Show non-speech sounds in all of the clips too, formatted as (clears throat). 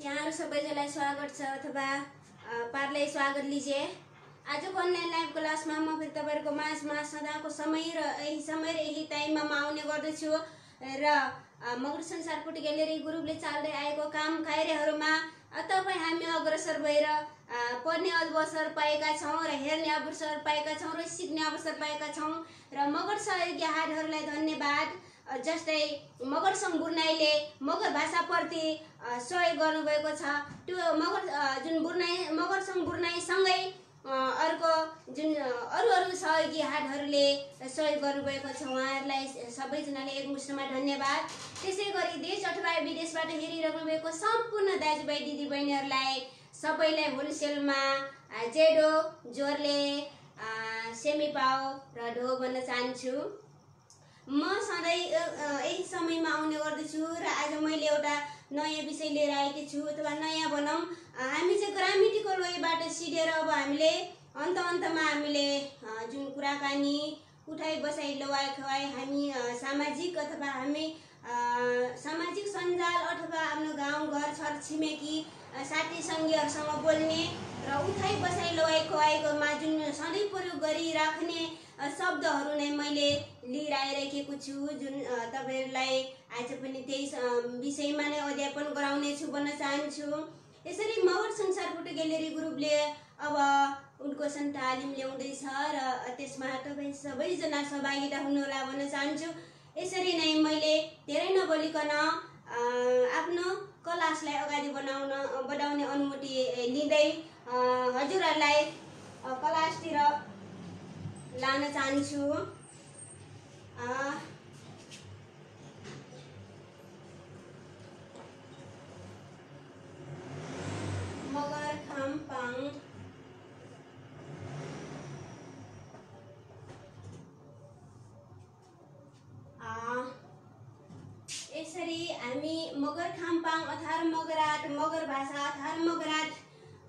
यहाँहरू सबैजनालाई स्वागत छ अथवा अ, पारले स्वागत लिजिए आजको अनलाइन लाइभ क्लासमा म फेरि तपाईँहरूको माझमा सदाको समय र यही समय र यही टाइममा म आउने गर्दछु र मगर संसार फुट ग्यालेरी ग्रुपले चाल्दै आएको काम कार्यहरूमा तपाईँ हामी अग्रसर भएर पढ्ने अवसर पाएका छौँ र हेर्ने अवसर पाएका छौँ र सिक्ने अवसर पाएका छौँ र मगर सहयोगी हाटहरूलाई धन्यवाद। जस्तै मगर बुर्नाईले मगर भाषाप्रति सहयोग गर्नुभएको छ। त्यो मगर जुन बुर्नाई मगर सङ्घ बुर्नाईसँगै अर्को जुन अरू अरू सहयोगी हाटहरूले सहयोग गर्नुभएको छ उहाँहरूलाई सबैजनाले एकमुष्टमा धन्यवाद। त्यसै गरी देश अथवा विदेशबाट हेरिरहनु भएको सम्पूर्ण दाजुभाइ दिदीबहिनीहरूलाई सबैलाई होलसेलमा जेडो जोरले अ, सेमिपाउ र ढो भन्न चाहन्छु। म सधैँ यही समयमा आउने गर्दछु र आज मैले एउटा नयाँ विषय लिएर आएकी छु अथवा नयाँ भनौँ। हामी चाहिँ ग्रामिटीको लोहीबाट सिधेर अब हामीले अन्त अन्तमा हामीले जुन कुराकानी उठाइ बसाइ लवाइ खुवाइ हामी सामाजिक अथवा हामी सामाजिक सञ्जाल अथवा आफ्नो गाउँघर छर छिमेकी साथी सङ्गीहरूसँग बोल्ने र उठाइ बसाइ लवाइ खुवाइकोमा जुन सधैँ प्रयोग गरिराख्ने शब्दहरू नै मैले लिएर आइरहेको छु जुन तपाईँहरूलाई आज पनि त्यही विषयमा नै अध्यापन गराउनेछु भन्न चाहन्छु। यसरी मगर संसार फोटो ग्यालेरी ग्रुपले अब उनको सन तालिम ल्याउँदैछ र त्यसमा तपाईँ सबैजना सहभागिता हुनुहोला भन्न चाहन्छु। यसरी नै मैले धेरै नबोलिकन आफ्नो क्लासलाई अगाडि बढाउन बढाउने अनुमति लिँदै हजुरहरूलाई क्लासतिर लान चाहन्छु मगर खाम्पाङ यसरी हामी मगर खाम्पाङ अथार मगराट मगर भाषा अथार मगराट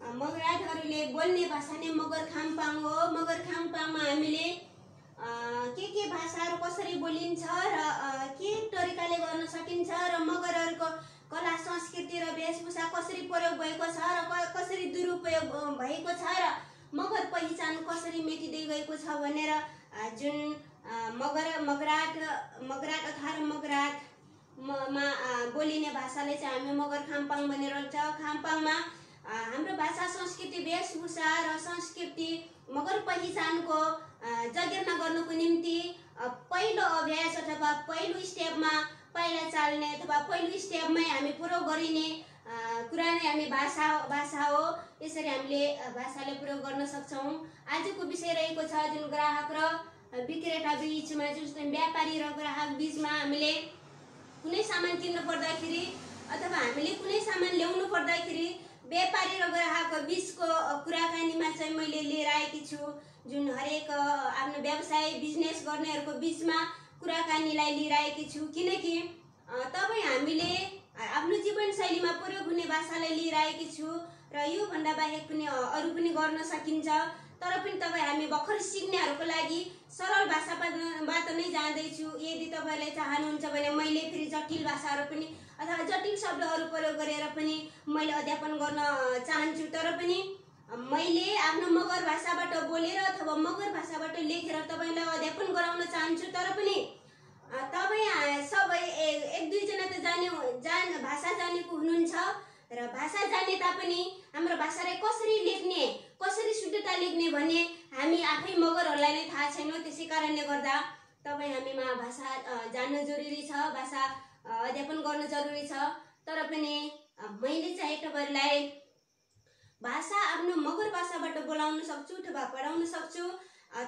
अ, मगराटहरूले बोल्ने भाषा नै मगर खाम्पाङ हो। मगर खाम्पाङमा हामीले के के भाषाहरू कसरी बोलिन्छ र के तरिकाले गर्न सकिन्छ र मगरहरूको कला संस्कृति र वेशभूषा कसरी प्रयोग भएको छ र कसरी दुरुपयोग भएको छ र मगर पहिचान कसरी मेटिँदै गएको छ भनेर जुन मगर मगराट मगराट अथार मगराट म- बोलिने भाषालाई चाहिँ हामी मगर खाम्पाङ भनेर खाम्पाङमा हाम्रो भाषा संस्कृति वेशभूषा र संस्कृति मगर पहिचानको जगेर्ना गर्नको निम्ति पहिलो अभ्यास अथवा पहिलो स्टेपमा पहिला चाल्ने अथवा पहिलो स्टेपमै हामी प्रयोग गरिने कुरा नै हामी भाषा भाषा हो। यसरी हामीले अ, भाषालाई प्रयोग गर्न सक्छौँ। आजको विषय रहेको छ जुन ग्राहक र विक्रेता बिचमा जुन व्यापारी र ग्राहक बिचमा हामीले कुनै सामान किन्नु पर्दाखेरि अथवा हामीले कुनै सामान ल्याउनु पर्दाखेरि व्यापारी र ग्राहकको बिचको कुराकानीमा चाहिँ मैले लिएर आएकी छु जुन हरेक आफ्नो व्यवसाय बिजनेस गर्नेहरूको बिचमा कुराकानीलाई लिएर आएकी छु। किनकि तपाईँ हामीले आफ्नो जीवनशैलीमा प्रयोग हुने भाषालाई लिएर आएकी छु र योभन्दा बाहेक पनि अरू पनि गर्न सकिन्छ। तर पनि तपाईँ हामी भर्खर सिक्नेहरूको लागि सरल भाषाबाट नै जाँदैछु। यदि तपाईँहरूले चाहनुहुन्छ भने मैले फेरि जटिल भाषाहरू पनि अथवा जटिल शब्दहरू प्रयोग गरेर पनि मैले अध्यापन गर्न चाहन्छु। तर पनि मैले आफ्नो मगर भाषाबाट बोलेर अथवा मगर भाषाबाट लेखेर तपाईँलाई अध्यापन गराउन चाहन्छु। तर पनि तपाईँ सबै एक दुईजना त जाने जान भाषा जानेको हुनुहुन्छ। र भाषा जाने तापनि हाम्रो भाषालाई कसरी लेख्ने कसरी शुद्धता लेख्ने भन्ने हामी आफै मगरहरूलाई नै थाहा छैन। त्यसै कारणले गर्दा तपाईँ हामीमा भाषा जान्न जरुरी छ भाषा अध्यापन गर्न जरुरी छ। तर पनि मैले चाहिँ तपाईँहरूलाई भाषा आफ्नो मगर भाषाबाट बोलाउन सक्छु अथवा पढाउन सक्छु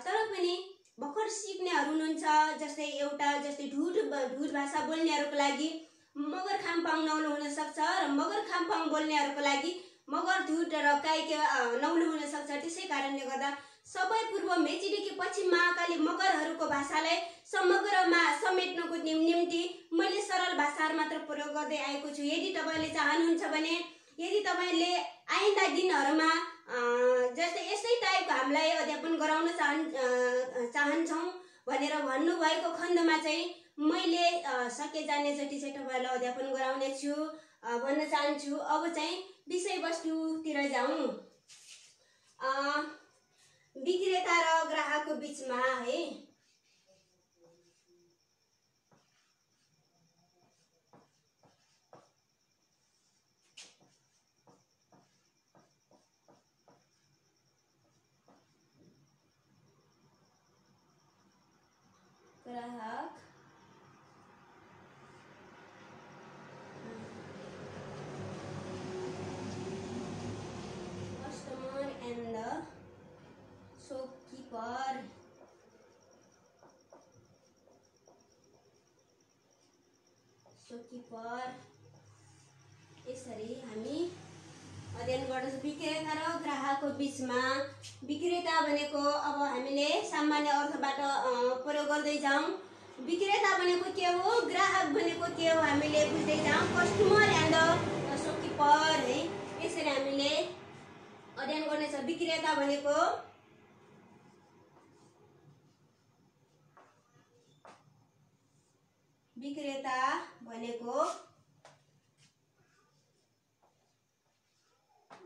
तर पनि भर्खर सिक्नेहरू हुनुहुन्छ जस्तै एउटा जस्तै ढुड ढुड भाषा बोल्नेहरूको लागि। मगर खाम्पाङ नौलो हुनसक्छ र मगर खाम्पाङ बोल्नेहरूको लागि मगर धुट र काइके नौलो हुनसक्छ त्यसै कारणले गर्दा सबै पूर्व मेचीदेखि पश्चिम महाकाली मगरहरूको भाषालाई समग्रमा समेट्नको निम- निम्ति मैले सरल भाषाहरू मात्र प्रयोग गर्दै आएको छु। यदि तपाईँले चाहनुहुन्छ भने यदि तपाईँले आइन्दा दिनहरूमा जस्तै यस्तै टाइपको हामीलाई अध्यापन गराउन चाहन् अ, चाहन्छौँ भनेर भन्नुभएको खण्डमा चाहिँ मैले सके जाने जति चाहिँ तपाईँहरूलाई अध्यापन गराउने छु अ, भन्न चाहन्छु अब चाहिँ विषयवस्तुतिर जाउँ। विक्रेता र ग्राहकको बिचमा है। ग्राहक। Shopkeeper shopkeeper यसरी हामी अध्ययन गर्दछौँ विक्रेता र ग्राहकको बिचमा विक्रेता भनेको अब हामीले सामान्य अर्थबाट प्रयोग गर्दै जाउँ विक्रेता भनेको के हो ग्राहक भनेको के हो हामीले बुझ्दै जाउँ कस्टमर एन्ड शपकिपर है। यसरी हामीले अध्ययन गर्नेछ विक्रेता भनेको विक्रेता भनेको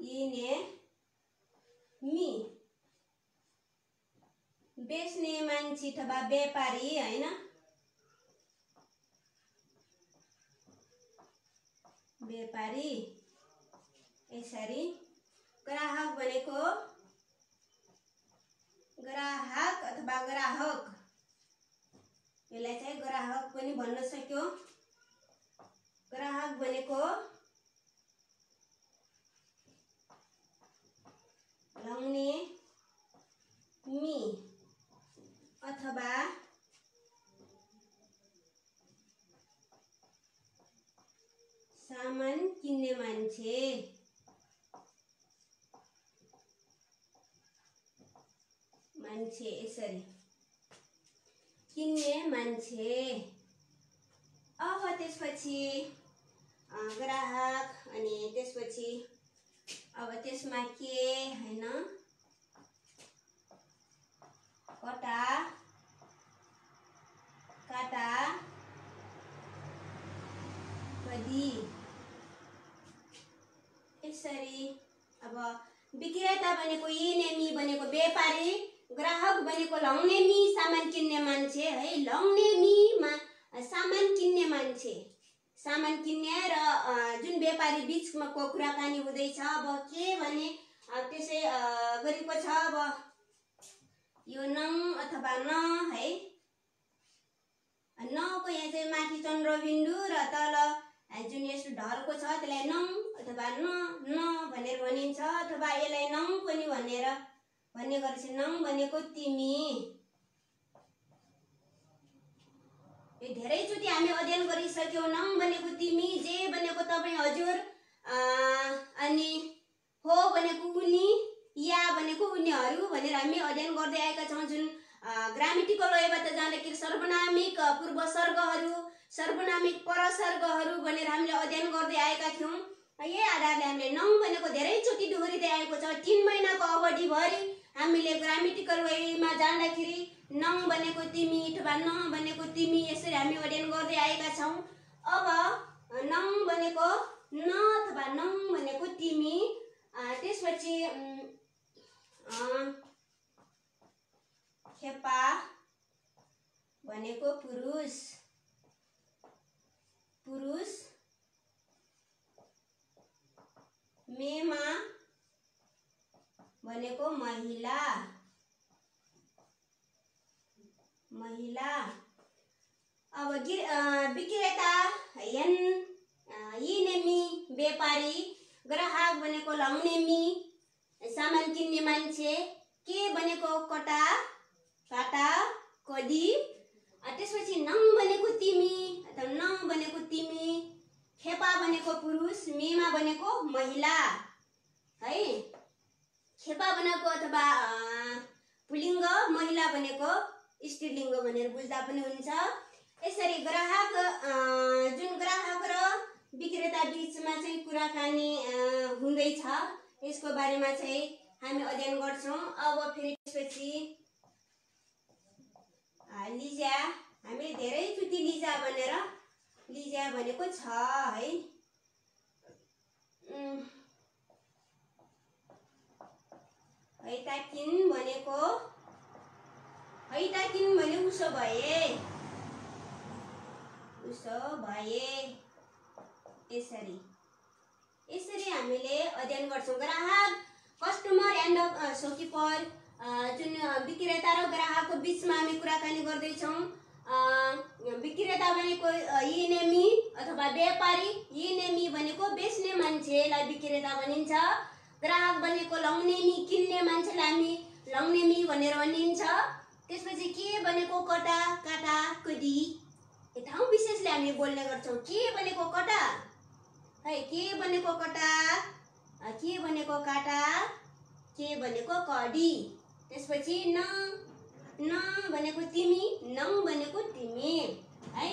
यिने मी। बेच्ने मान्छे अथवा व्यापारी होइन? व्यापारी यसरी। ग्राहक भनेको ग्राहक अथवा ग्राहक। यसलाई चाहिँ ग्राहक पनि भन्न सक्यो। ग्राहक भनेको लाउने मी अथवा सामान किन्ने मान्छे। मान्छे यसरी। किन्ने मान्छे। अब त्यसपछि ग्राहक अनि त्यसपछि अब त्यसमा के होइन? कटा। काटा। कदी यसरी अब विक्रेता भनेको यी नेमी भनेको व्यापारी ग्राहक भनेको लाउने मी सामान किन्ने मान्छे है लाउने मिमा सामान किन्ने मान्छे। सामान किन्ने र जुन व्यापारी बिचमा कुराकानी हुँदैछ अब के भने त्यसै गरेको छ अब यो नङ अथवा न है। नको यहाँ चाहिँ माथि चन्द्रबिन्दु र तल जुन यस्तो ढलको छ त्यसलाई नङ अथवा न न भनेर भनिन्छ अथवा यसलाई नङ पनि भनेर भन्ने गरेपछि नङ भनेको तिमी। धेरैचोटि हामी अध्ययन गरिसक्यौँ। नङ भनेको तिमी जे भनेको तपाईँ हजुर अनि हो भनेको उनी या भनेको उनीहरू भनेर हामी अध्ययन गर्दै आएका छौँ जुन ग्रामेटिकल वेबाट जाँदाखेरि सर्वनामिक पूर्व सर्गहरू सर्वनामिक परसर्गहरू भनेर हामीले अध्ययन गर्दै आएका थियौँ। यही आधारले हामीले नङ भनेको धेरैचोटि दोहोरिँदै आएको छ। तिन महिनाको अवधिभरि हामीले ग्रामेटिकल वेमा जाँदाखेरि नङ भनेको तिमी अथवा न भनेको तिमी यसरी हामी अध्ययन गर्दै आएका छौँ। अब नङ भनेको न अथवा नङ भनेको तिमी त्यसपछि खेपा भनेको पुरुष। पुरुष मेमा भनेको महिला। महिला। अब विक्रेता यन अ, यी नेमी व्यापारी ग्राहक भनेको लाउने मी सामान किन्ने मान्छे के भनेको कटा काटा कदी त्यसपछि नङ भनेको तिमी अथवा नङ भनेको तिमी खेपा भनेको पुरुष मेमा भनेको महिला है? खेपा भनेको अथवा पुलिङ्ग महिला भनेको स्त्रीलिङ्ग भनेर बुझ्दा पनि हुन्छ। यसरी ग्राहक जुन ग्राहक र विक्रेता बिचमा चाहिँ कुराकानी हुँदैछ यसको बारेमा चाहिँ हामी अध्ययन गर्छौँ। अब फेरि त्यसपछि लिजा हामीले धेरैचोटि लिजा भनेर लिजा भनेको छ है। ताकिन भनेको है ताकिन भने उसो भए। उसो भए। यसरी। यसरी हामीले अध्ययन गर्छौँ। ग्राहक कस्टमर एन्ड सोकिपर जुन विक्रेता र ग्राहकको बिचमा हामी कुराकानी गर्दैछौँ। विक्रेता भनेको इनेमी अथवा व्यापारी। इनेमी भनेको बेच्ने मान्छेलाई विक्रेता भनिन्छ। ग्राहक भनेको लाउनेमी किन्ने मान्छेलाई हामी लाउनेमी भनेर भनिन्छ। त्यसपछि के भनेको कटा काटा कडी? यो विशेषले हामी बोल्ने गर्छौँ। के भनेको कटा? है के भनेको कटा? के भनेको काटा? के भनेको कडी? त्यसपछि न न भनेको तिमी नङ भनेको तिमी है?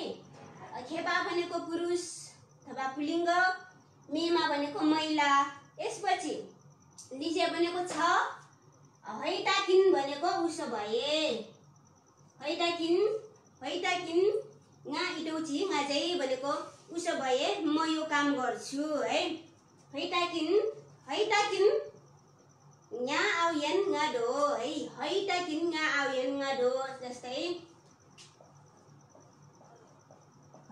खेपा भनेको पुरुष अथवा पुलिङ्ग मेमा भनेको महिला यसपछि लिजे भनेको छ? अ, हैटाकिन भनेको उसो भए। हैटाकिन हैटाकिन nga इटौची चाहिँ भनेको उसो भए म यो काम गर्छु है। हैटाकिन हैटाकिन nga आउयन डो है। हैटाकिन nga आउयन डो जस्तै।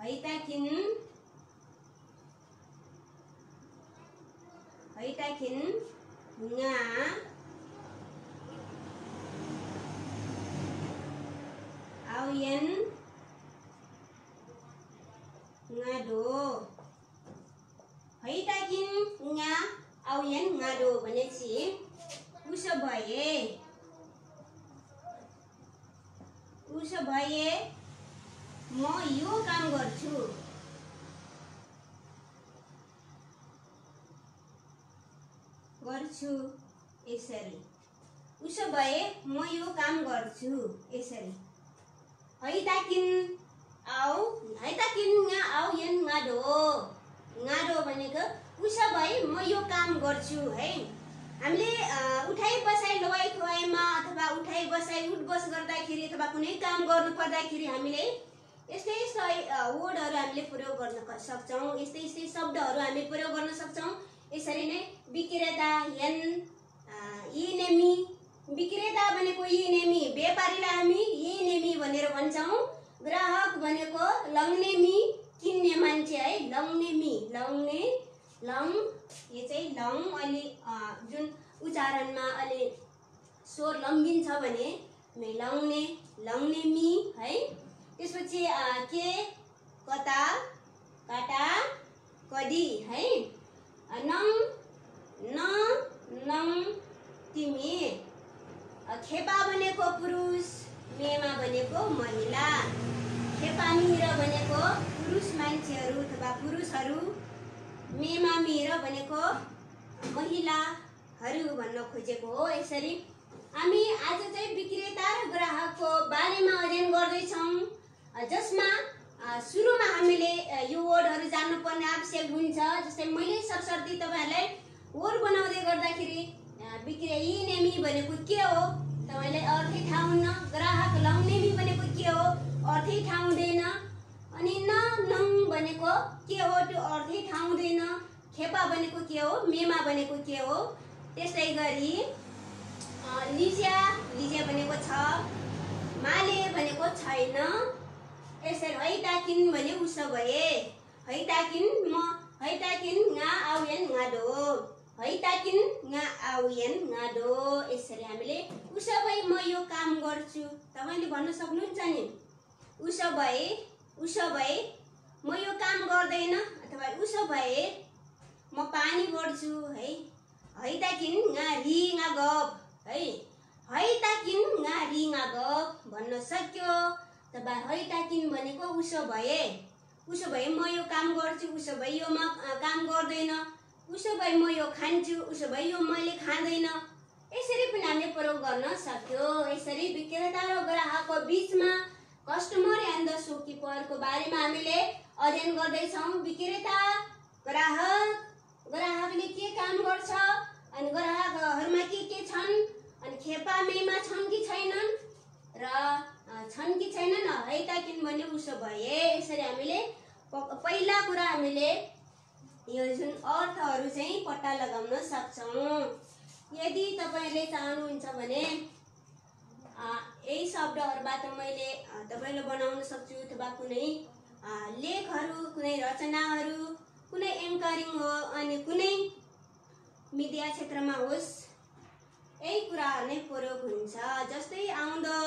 हैटाकिन हैटाकिन nga आउयन ngado है ताकिन nga आउयन ngado भनेपछि उसो भए उसो भए म यो काम गर्छु गर्छु यसरी उसो भए म यो गर्छु यसरी है ताकिन आऊ है ताकिन nga आऊ यन ngado ngado भनेको उसो भए म यो काम गर्छु है हामीले उठाइ बसाइ लवाइ खुवाइमा अथवा उठाइ बसाइ उठ बस गर्दाखेरि अथवा कुनै काम गर्नु पर्दाखेरि हामीले यस्तै अ, वर्डहरू हामीले प्रयोग गर्न सक्छौँ यस्तै यस्तै शब्दहरू हामी प्रयोग गर्न सक्छौँ यसरी नै विक्रेता यन अ, यी नेमी विक्रेता भनेको यी नेमी व्यापारीलाई हामी यी नेमी भनेर भन्छौँ। ग्राहक भनेको लङ्नेमी किन्ने मान्छे है लङ्नेमी लङ्ने लङ यो चाहिँ लङ अलि जुन उच्चारणमा अलि स्वर लम्बिन्छ भने मे लङ्ने लङ्ने मी है। त्यसपछि के कता काटा कडी है। नङ न नङ तिमी। खेपा भनेको पुरुष मेमा भनेको महिला। खेपा मिर भनेको पुरुष मान्छेहरू अथवा पुरुषहरू। मेमा मिर भनेको महिलाहरू भन्न खोजेको हो। यसरी हामी आज चाहिँ विक्रेता र ग्राहकको बारेमा अध्ययन गर्दैछौँ। जसमा सुरुमा हामीले यो वर्डहरू जान्नुपर्ने आवश्यक हुन्छ। जस्तै मैले सरसर्ती तपाईँहरूलाई वर्ड बनाउँदै गर्दाखेरि अ, विक्रे यी नेमी भनेको के हो? तपाईँलाई अर्थै थाहा हुन्न ग्राहक लाउनेमी भनेको के हो? अर्थै थाहा हुँदैन। अनि न नङ भनेको के हो? त्यो अर्थै थाहा हुँदैन। खेपा भनेको के हो? मेमा भनेको के हो? त्यस्तै गरी लिज्या लिज्या भनेको छ। माले भनेको छैन। यसरी है ताकिन भने उसो भए। है ताकिन म है ताकिन nga आउयन ngaडो है ताकिन nga आउयन ngaडो यसरी हामीले उसो भए म यो काम गर्छु। तपाईँले भन्न सक्नुहुन्छ नि? उसो भए उसो भए म यो काम गर्दैन अथवा उसो भए म पानी बढ्छु है? है ताकिन रिङा गप है? है ताकिन रिङा गप भन्न सक्यो। तब है ताकिन भनेको उसो भए उसो भए म यो काम गर्छु उसो भए यो म काम गर्दैन। उसो भए म यो खान्छु उसो भए यो मैले खाँदैन। यसरी पनि हामीले प्रयोग गर्न सक्यो। यसरी विक्रेता र ग्राहकको बिचमा कस्टमर एन्ड द सोकिपरको बारेमा हामीले अध्ययन गर्दैछौँ। विक्रेता ग्राहक ग्राहकले के काम गर्छ अनि ग्राहकहरूमा के के छन् अनि खेपा मेमा छन् कि छैनन् र छन् कि छैनन् है त किनभने उसो भए यसरी हामीले पहिला कुरा हामीले यो जुन अर्थहरू चाहिँ पत्ता लगाउन सक्छौँ। यदि तपाईँले चाहनुहुन्छ भने यही शब्दहरूबाट मैले तपाईँले बनाउन सक्छु अथवा कुनै लेखहरू कुनै रचनाहरू कुनै एङ्करिङ हो अनि कुनै मिडिया क्षेत्रमा होस् यही कुराहरू नै प्रयोग हुन्छ। जस्तै आउँदो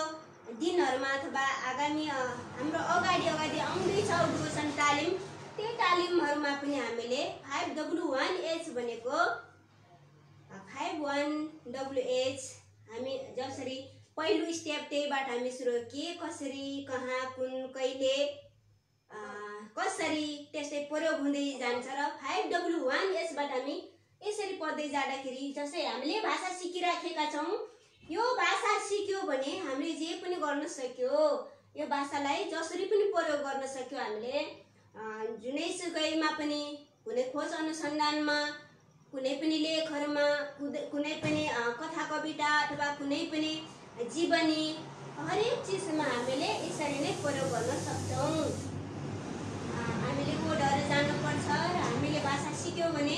दिनहरूमा अथवा आगामी हाम्रो अगाडि अगाडि आउँदैछ उद्घोषण तालिम त्यही तालिमहरूमा पनि हामीले फाइभ डब्लु वान एच भनेको फाइभ वान डब्लुएच हामी जसरी पहिलो स्टेप त्यहीबाट हामी सुरु के कसरी कहाँ कुन कहिले कसरी त्यसै प्रयोग हुँदै जान्छ र फाइभ डब्लु वान एचबाट हामी यसरी पढ्दै जाँदाखेरि जस्तै हामीले भाषा सिकिराखेका छौँ यो भाषा सिक्यो भने हामीले जे पनि गर्न सक्यो यो भाषालाई जसरी पनि प्रयोग गर्न सक्यो हामीले अ, जुनैसुकैमा पनि कुनै खोज अनुसन्धानमा कुनै पनि लेखहरूमा कुनै पनि कथा कविता अथवा कुनै पनि जीवनी हरेक चिजमा हामीले यसरी नै प्रयोग गर्न सक्छौँ। हामीले कोडहरू जान्नुपर्छ र हामीले भाषा सिक्यौँ भने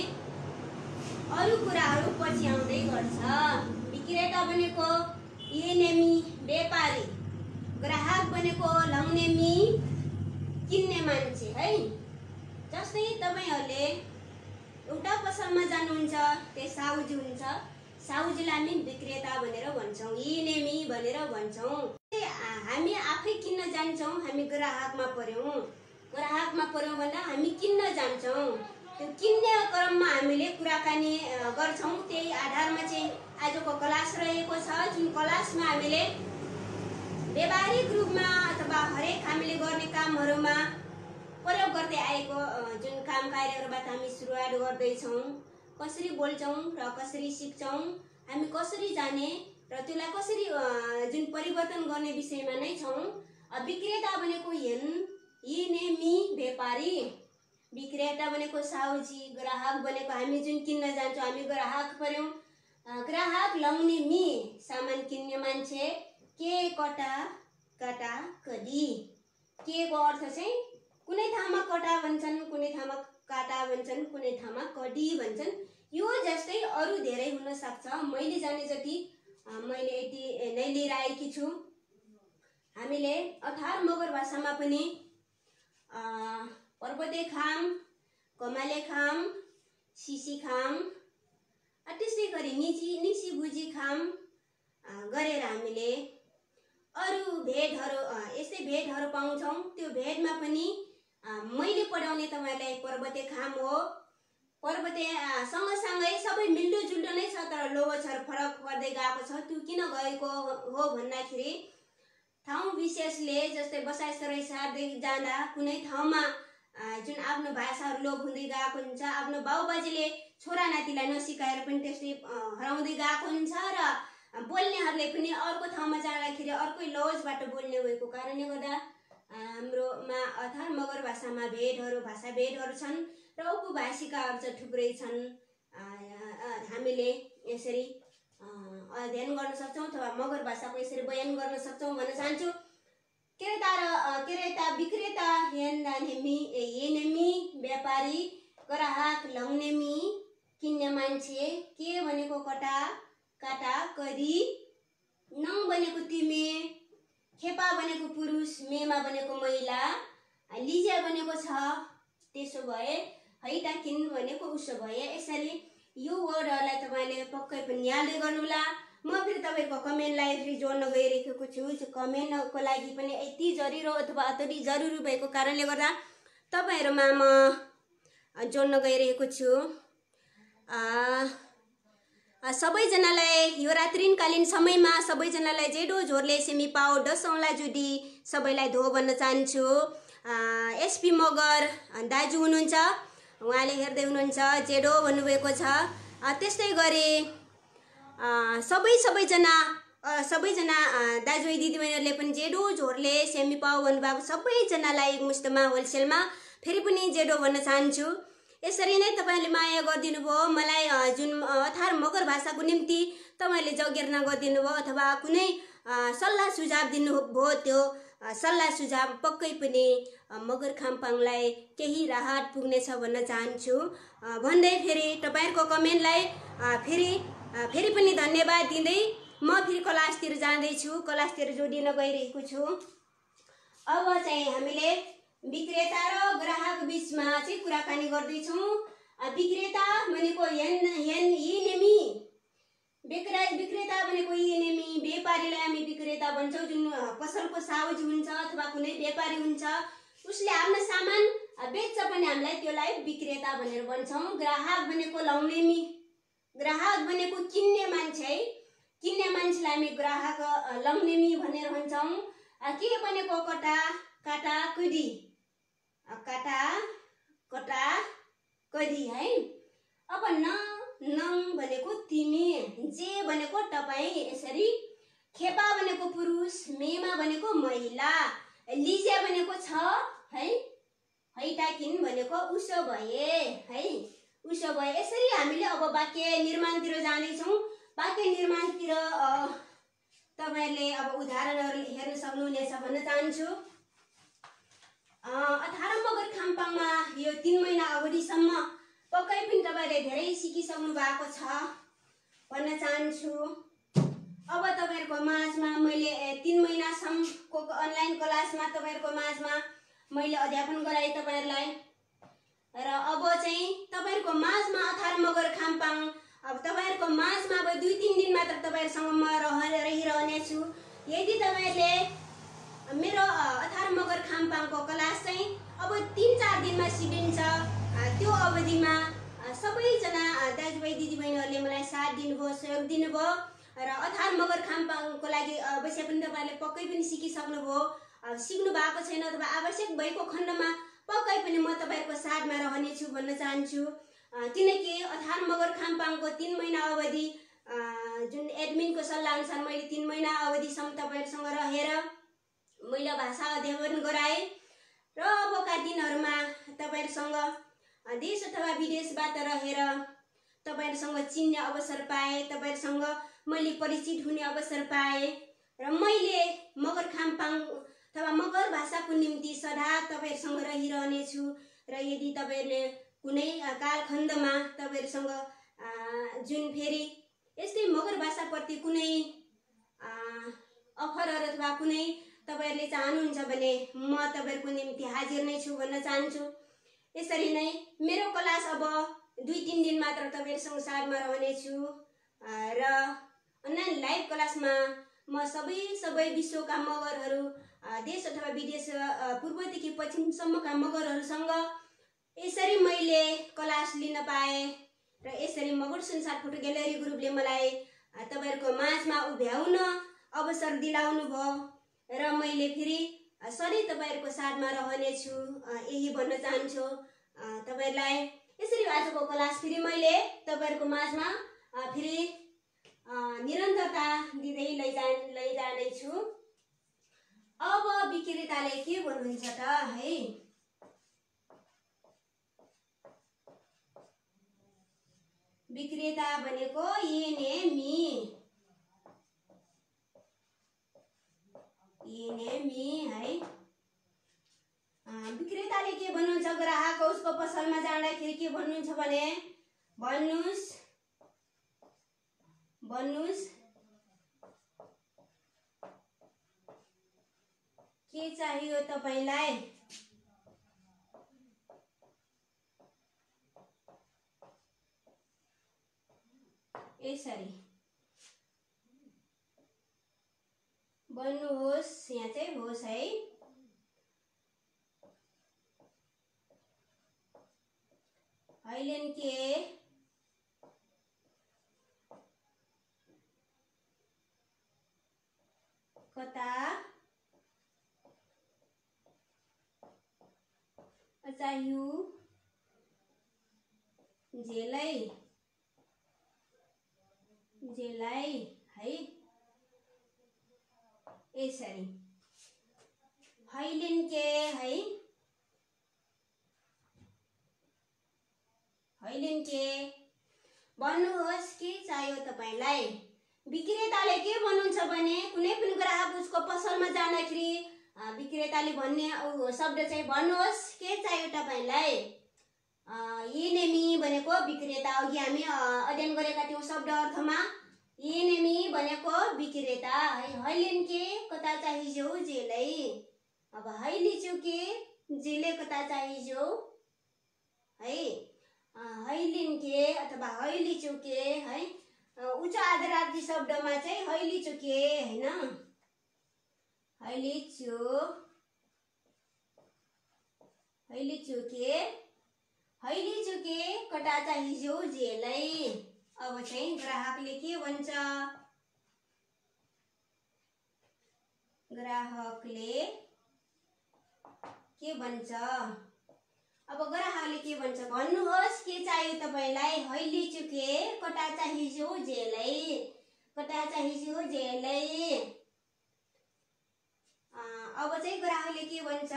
अरू कुराहरू पछि आउँदै गर्छ। विक्रेता भनेको एनेमी व्यापारी ग्राहक भनेको लङ्नेमी किन्ने मान्छे है। जस्तै तपाईँहरूले एउटा पसलमा जानुहुन्छ त्यो साउजी हुन्छ। साउजीलाई हामी विक्रेता भनेर भन्छौँ इनेमी भनेर भन्छौँ। हामी आफै किन्न जान्छौँ हामी ग्राहकमा पऱ्यौँ ग्राहकमा पऱ्यौँ भन्दा हामी किन्न जान्छौँ। त्यो किन्ने क्रममा हामीले कुराकानी गर्छौँ। त्यही आधारमा चाहिँ आजको क्लास रहेको छ। जुन क्लासमा हामीले व्यावहारिक रूपमा अथवा हरेक हामीले गर्ने कामहरूमा प्रयोग गर्दै आएको जुन काम कार्यहरूबाट हामी सुरुवात गर्दैछौँ कसरी बोल्छौँ र कसरी सिक्छौँ हामी कसरी जाने र त्यसलाई कसरी जुन परिवर्तन गर्ने विषयमा नै छौँ। विक्रेता भनेको हेन यी ने मी व्यापारी। विक्रेता भनेको साउजी ग्राहक भनेको हामी जुन किन्न जान्छौँ हामी ग्राहक पऱ्यौँ ग्राहक लग्ने मी सामान किन्ने मान्छे। के कटा काटा कडी के को अर्थ चाहिँ? कुनै ठाउँमा कटा भन्छन् कुनै ठाउँमा काटा भन्छन् कुनै ठाउँमा कडी भन्छन्। यो जस्तै अरू धेरै हुन सक्छ मैले जाने जति मैले यति नै लिएर आएकी छु। हामीले अठार मगर भाषामा पनि पर्वते खाम कमाले खाम सिसी खाम अ, त्यस्तै गरी निची निसी बुझी खाम गरेर हामीले अरू भेटहरू अ, यस्तै भेटहरू पाउँछौँ। त्यो भेटमा पनि मैले पढाउने तपाईँलाई पर्वते खाम हो। पर्वते सँगसँगै सबै मिल्दोजुल्दो नै छ तर लोभोछर फरक पर्दै गएको छ। त्यो किन गएको हो भन्दाखेरि ठाउँ विशेषले जस्तै बसाइसराई सार्दै जाँदा कुनै ठाउँमा जुन आफ्नो भाषाहरू लोप हुँदै गएको हुन्छ आफ्नो बाउबाजेले छोरा नातिलाई नसिकाएर पनि त्यस्तै अ, हराउँदै गएको हुन्छ र बोल्नेहरूले पनि अर्को ठाउँमा जाँदाखेरि अर्कै लवजबाट बोल्ने भएको कारणले गर्दा हाम्रोमा अर्थात् मगर भाषामा भेदहरू भाषा भेदहरू छन् र उपभाषिकाहरू चाहिँ थुप्रै छन्। हामीले यसरी अध्ययन गर्न सक्छौँ अथवा मगर भाषाको यसरी बयान गर्न सक्छौँ भन्न चाहन्छु। क्रेता र क्रेता विक्रेता हेन्दानेमी हेनेमी व्यापारी ग्राहक लग्नेमी किन्ने मान्छे के भनेको कटा? काटा करी नङ भनेको तिमे खेपा भनेको पुरुष मेमा भनेको महिला अ, लिजा भनेको छ त्यसो भए हैटा किन भनेको उसो भए। यसरी यो वर्डहरूलाई तपाईँले पक्कै पनि यादै गर्नुहोला। म फेरि तपाईँहरूको कमेन्टलाई फेरि जोड्न गइरहेको छु कमेन्टको लागि पनि यति जरुरी अथवा अति जरुरी भएको कारणले गर्दा तपाईँहरूमा म जोड्न गइरहेको छु। सबैजनालाई यो रात्रिकालीन समयमा सबैजनालाई जेडो झोरले सेमी पाओ डसौँला जुडी सबैलाई धो भन्न चाहन्छु। एसपी मगर दाजु हुनुहुन्छ उहाँले हेर्दै हुनुहुन्छ जेडो भन्नुभएको छ। त्यस्तै गरी सबै सबैजना सबैजना दाजु दिदीबहिनीहरूले पनि जेडो झोरले सेमी पाउ भन्नुभएको सबैजनालाई मुस्तमा होलसेलमा फेरि पनि जेडो भन्न चाहन्छु। यसरी नै तपाईँहरूले माया गरिदिनु भयो मलाई जुन अथार मगर भाषाको निम्ति तपाईँहरूले जगेर्ना गरिदिनु भयो अथवा कुनै सल्लाह सुझाव दिनुभयो त्यो सल्लाह सुझाव पक्कै पनि मगर खाम्पाङलाई केही राहत पुग्नेछ भन्न चाहन्छु। भन्दै फेरि तपाईँहरूको कमेन्टलाई फेरि फेरि पनि धन्यवाद दिँदै म फेरि क्लासतिर जाँदैछु। क्लासतिर जोडिन गइरहेको छु। अब चाहिँ हामीले विक्रेता र ग्राहक बिचमा चाहिँ कुराकानी गर्दैछौँ। विक्रेता भनेको हेन हेन इनेमी विक्रे विक्रेता भनेको इनेमी व्यापारीलाई हामी विक्रेता भन्छौँ जुन पसलको साउज हुन्छ अथवा कुनै व्यापारी हुन्छ उसले आफ्नो सामान बेच्छ भने हामीलाई त्यसलाई विक्रेता भनेर भन्छौँ। ग्राहक भनेको लाउनेमी ग्राहक भनेको किन्ने मान्छे है। किन्ने मान्छेलाई हामी ग्राहक लाउनेमी भनेर भन्छौँ। के भनेको कटा काटा कुदी काटा कटा कदी है। अब न नङ भनेको तिमी जे भनेको तपाईँ यसरी खेपा भनेको पुरुष मेमा भनेको महिला लिजे भनेको छ है? हैटाकिन भनेको उसो भए है? उसो भए यसरी हामीले अब वाक्य निर्माणतिर जाँदैछौँ वाक्य निर्माणतिर तपाईँहरूले अब उदाहरणहरू हेर्न सक्नुहुनेछ भन्न चाहन्छु। अठार मगर खाम्पाङमा यो तिन महिना अवधिसम्म पक्कै पनि तपाईँहरूले धेरै सिकिसक्नु भएको छ भन्न चाहन्छु। अब तपाईँहरूको माझमा मैले तिन महिनासम्मको अनलाइन क्लासमा तपाईँहरूको माझमा मैले अध्यापन गराएँ तपाईँहरूलाई। र अब चाहिँ तपाईँहरूको माझमा अठार मगर खाम्पाङ अब तपाईँहरूको माझमा अब दुई तिन दिन मात्र तपाईँहरूसँग म रह रहिरहनेछु। यदि तपाईँहरूले मेरो अ, अठार मगर खाम्पाङको क्लास चाहिँ अब तिन चार दिनमा सिकिन्छ त्यो अवधिमा सबैजना दाजुभाइ दिदीबहिनीहरूले मलाई साथ दिनुभयो सहयोग दिनुभयो र अठार मगर खाम्पाङको लागि अवश्य पनि तपाईँहरूले पक्कै पनि सिकिसक्नुभयो। सिक्नु भएको छैन अथवा आवश्यक भएको खण्डमा पक्कै पनि म तपाईँहरूको साथमा रहनेछु भन्न चाहन्छु। किनकि अठार मगर खाम्पाङको तिन महिना अवधि जुन एडमिनको सल्लाहअनुसार मैले तिन महिना अवधिसम्म तपाईँहरूसँग रहेर मैले भाषा अध्ययन गराएँ र अबका दिनहरूमा तपाईँहरूसँग देश अथवा विदेशबाट रहेर तपाईँहरूसँग चिन्ने अवसर पाएँ तपाईँहरूसँग मैले परिचित हुने अवसर पाएँ र मैले मगर खाम्पाङ अथवा मगर भाषाको निम्ति सदा तपाईँहरूसँग रहिरहनेछु र यदि तपाईँहरूले कुनै कालखण्डमा तपाईँहरूसँग जुन फेरि यस्तै मगर भाषाप्रति कुनै अफरहरू अथवा कुनै तपाईँहरूले चाहनुहुन्छ भने म तपाईँहरूको निम्ति हाजिर नै छु भन्न चाहन्छु। यसरी नै मेरो क्लास अब दुई तिन दिन मात्र तपाईँहरूसँग साथमा रहनेछु र अनलाइन लाइभ क्लासमा म सबै सबै विश्वका मगरहरू देश अथवा विदेश पूर्वदेखि पश्चिमसम्मका मगरहरूसँग यसरी मैले क्लास लिन पाएँ र यसरी मगर संसार फोटो ग्यालरी ग्रुपले मलाई तपाईँहरूको माझमा उभ्याउन अवसर दिलाउनु भयो र मैले फेरि सधैँ तपाईँहरूको साथमा रहनेछु यही भन्न चाहन्छु। तपाईँहरूलाई यसरी आजको क्लास फेरि मैले तपाईँहरूको माझमा फेरि निरन्तरता दिँदै लैजा लैजानेछु। अब विक्रेताले के भन्नुहुन्छ त है? विक्रेता भनेको येने मी। है? विक्रेताले के भन्नुहुन्छ ग्राहक? उसको पसलमा जाँदाखेरि के भन्नुहुन्छ भने भन्नुहोस्। भन्नुहोस्। के चाहियो तपाईँलाई? यसरी। भन्नुहोस् यहाँ चाहिँ होस् है हैलेन के कता चाहियो जेलै जेलाई है यसरी। हैलिन के है? हैलिन के? भन्नुहोस् के चाहियो तपाईँलाई? विक्रेताले के भन्नुहुन्छ भने कुनै पनि ग्राहक उसको पसलमा जाँदाखेरि विक्रेताले भन्ने शब्द चाहिँ भन्नुहोस् के चाहियो तपाईँलाई? अ, यिनेमी भनेको विक्रेता अघि हामी अध्ययन गरेका थियौँ शब्द अर्थमा। एनेमी भनेको विक्रेता है हैलिन के कता चाहियो जेलै अब हैलिचु के जेले कता चाहियो है हैलिन के अथवा हैलिचु के है उच्च आदरार्थी शब्दमा चाहिँ हैलिचु के होइन? हैलिचु हैलिचु के हैलिचु के कटा चाहियो जेलै अब चाहिँ ग्राहकले के भन्छ? ग्राहकले के भन्छ? अब ग्राहकले के भन्छ भन्नुहोस् के चाहियो तपाईँलाई? हैली चुके कटा चाहियो जेलै। कटा चाहियो जेलै। अब चाहिँ ग्राहकले के भन्छ?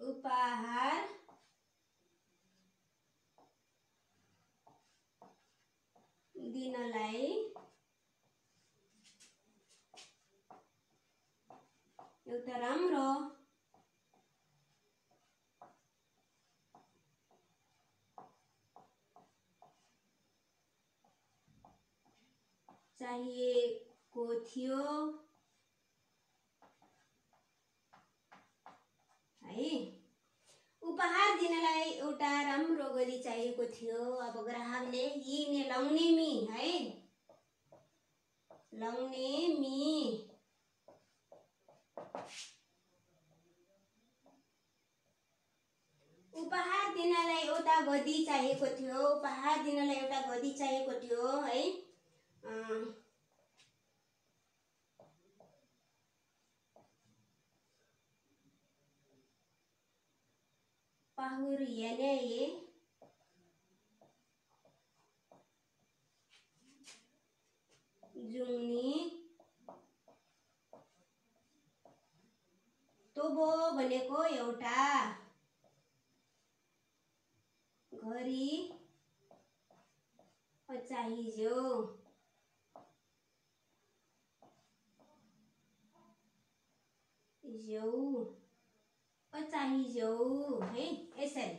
उपहार दिनलाई एउटा राम्रो चाहिएको थियो है उपहार दिनलाई एउटा राम्रो गरी चाहिएको थियो। अब ग्राहकले यी ने लाउने मी है? लाउने मी उपहार दिनलाई एउटा गदी चाहिएको थियो। उपहार दिनलाई एउटा गदी चाहिएको थियो है? अँ, पाहुर याने जुङ्नी तोबो भनेको एउटा घडी चाहियो यो चाहियो है यसरी।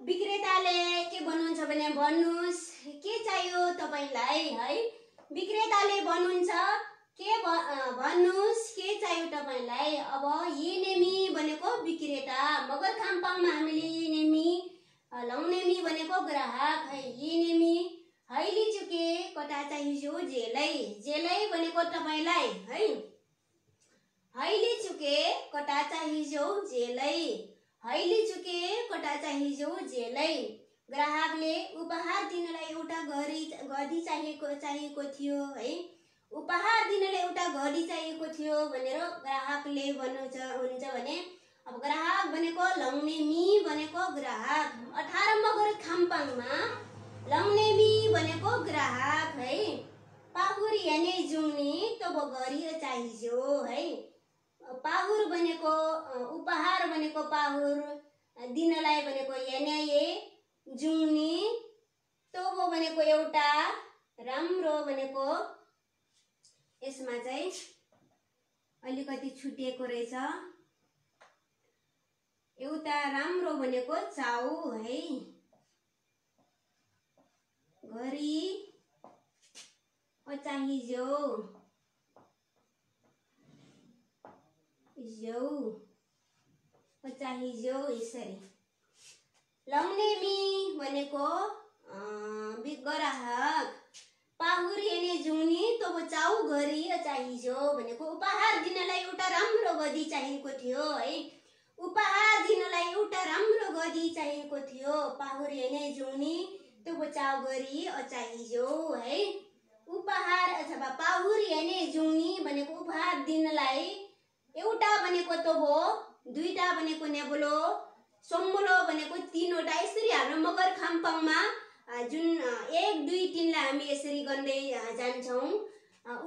विक्रेताले के भन्नुहुन्छ भने भन्नुहोस् के चाहियो तपाईँलाई है? विक्रेताले भन्नुहुन्छ के भन्नुहोस् के चाहियो तपाईँलाई? अब येनेमी भनेको विक्रेता मगर खाम्पाङमा हामीले येनेमी अ, लौनेमी भनेको ग्राहक है? येनेमी हैली चुके कटा चाहियो जेलै जेलै भनेको तपाईँलाई है? हैली चुके कटा चाहियो जेलै। हैली चुके कटा चाहियो जेलै। ग्राहकले उपहार दिनलाई एउटा घडी गदी चाहिएको चाहिएको थियो है। उपहार दिनलाई एउटा घडी चाहिएको थियो भनेर ग्राहकले भन्नुहुन्छ हुन्छ भने अब ग्राहक भनेको लाउने मी भनेको ग्राहक। अठार मगर खाम्पाङमा लाउने मी भनेको ग्राहक है। पाहुर याने जुङ्नी तब घडी चाहियो है। पाहुर भनेको उपहार भनेको पाहुर दिनलाई भनेको यान्याए जुङ्नी तोबो भनेको एउटा राम्रो भनेको यसमा चाहिँ अलिकति छुटिएको रहेछ। एउटा राम्रो भनेको चाउ है। घरी चाहियो यो चाहियो यसरी लाउने मी भनेको ग्राहक पाहुर हेर्ने जुनी तो चाउ घरी चाहियो भनेको उपहार दिनलाई एउटा राम्रो गदी चाहिएको थियो है उपहार दिनलाई एउटा राम्रो गदी चाहिएको थियो पाहुर हेर्ने जुनी तो चाउ गरी चाहियो है उपहार अथवा पाहुर हेर्ने जुनी भनेको उपहार दिनलाई एउटा भनेको त हो दुईटा भनेको नेबुलो सोम्बुलो भनेको तिनवटा। यसरी हाम्रो मगर खाम्पाङमा जुन एक दुई तिनलाई हामी यसरी गर्दै जान्छौँ।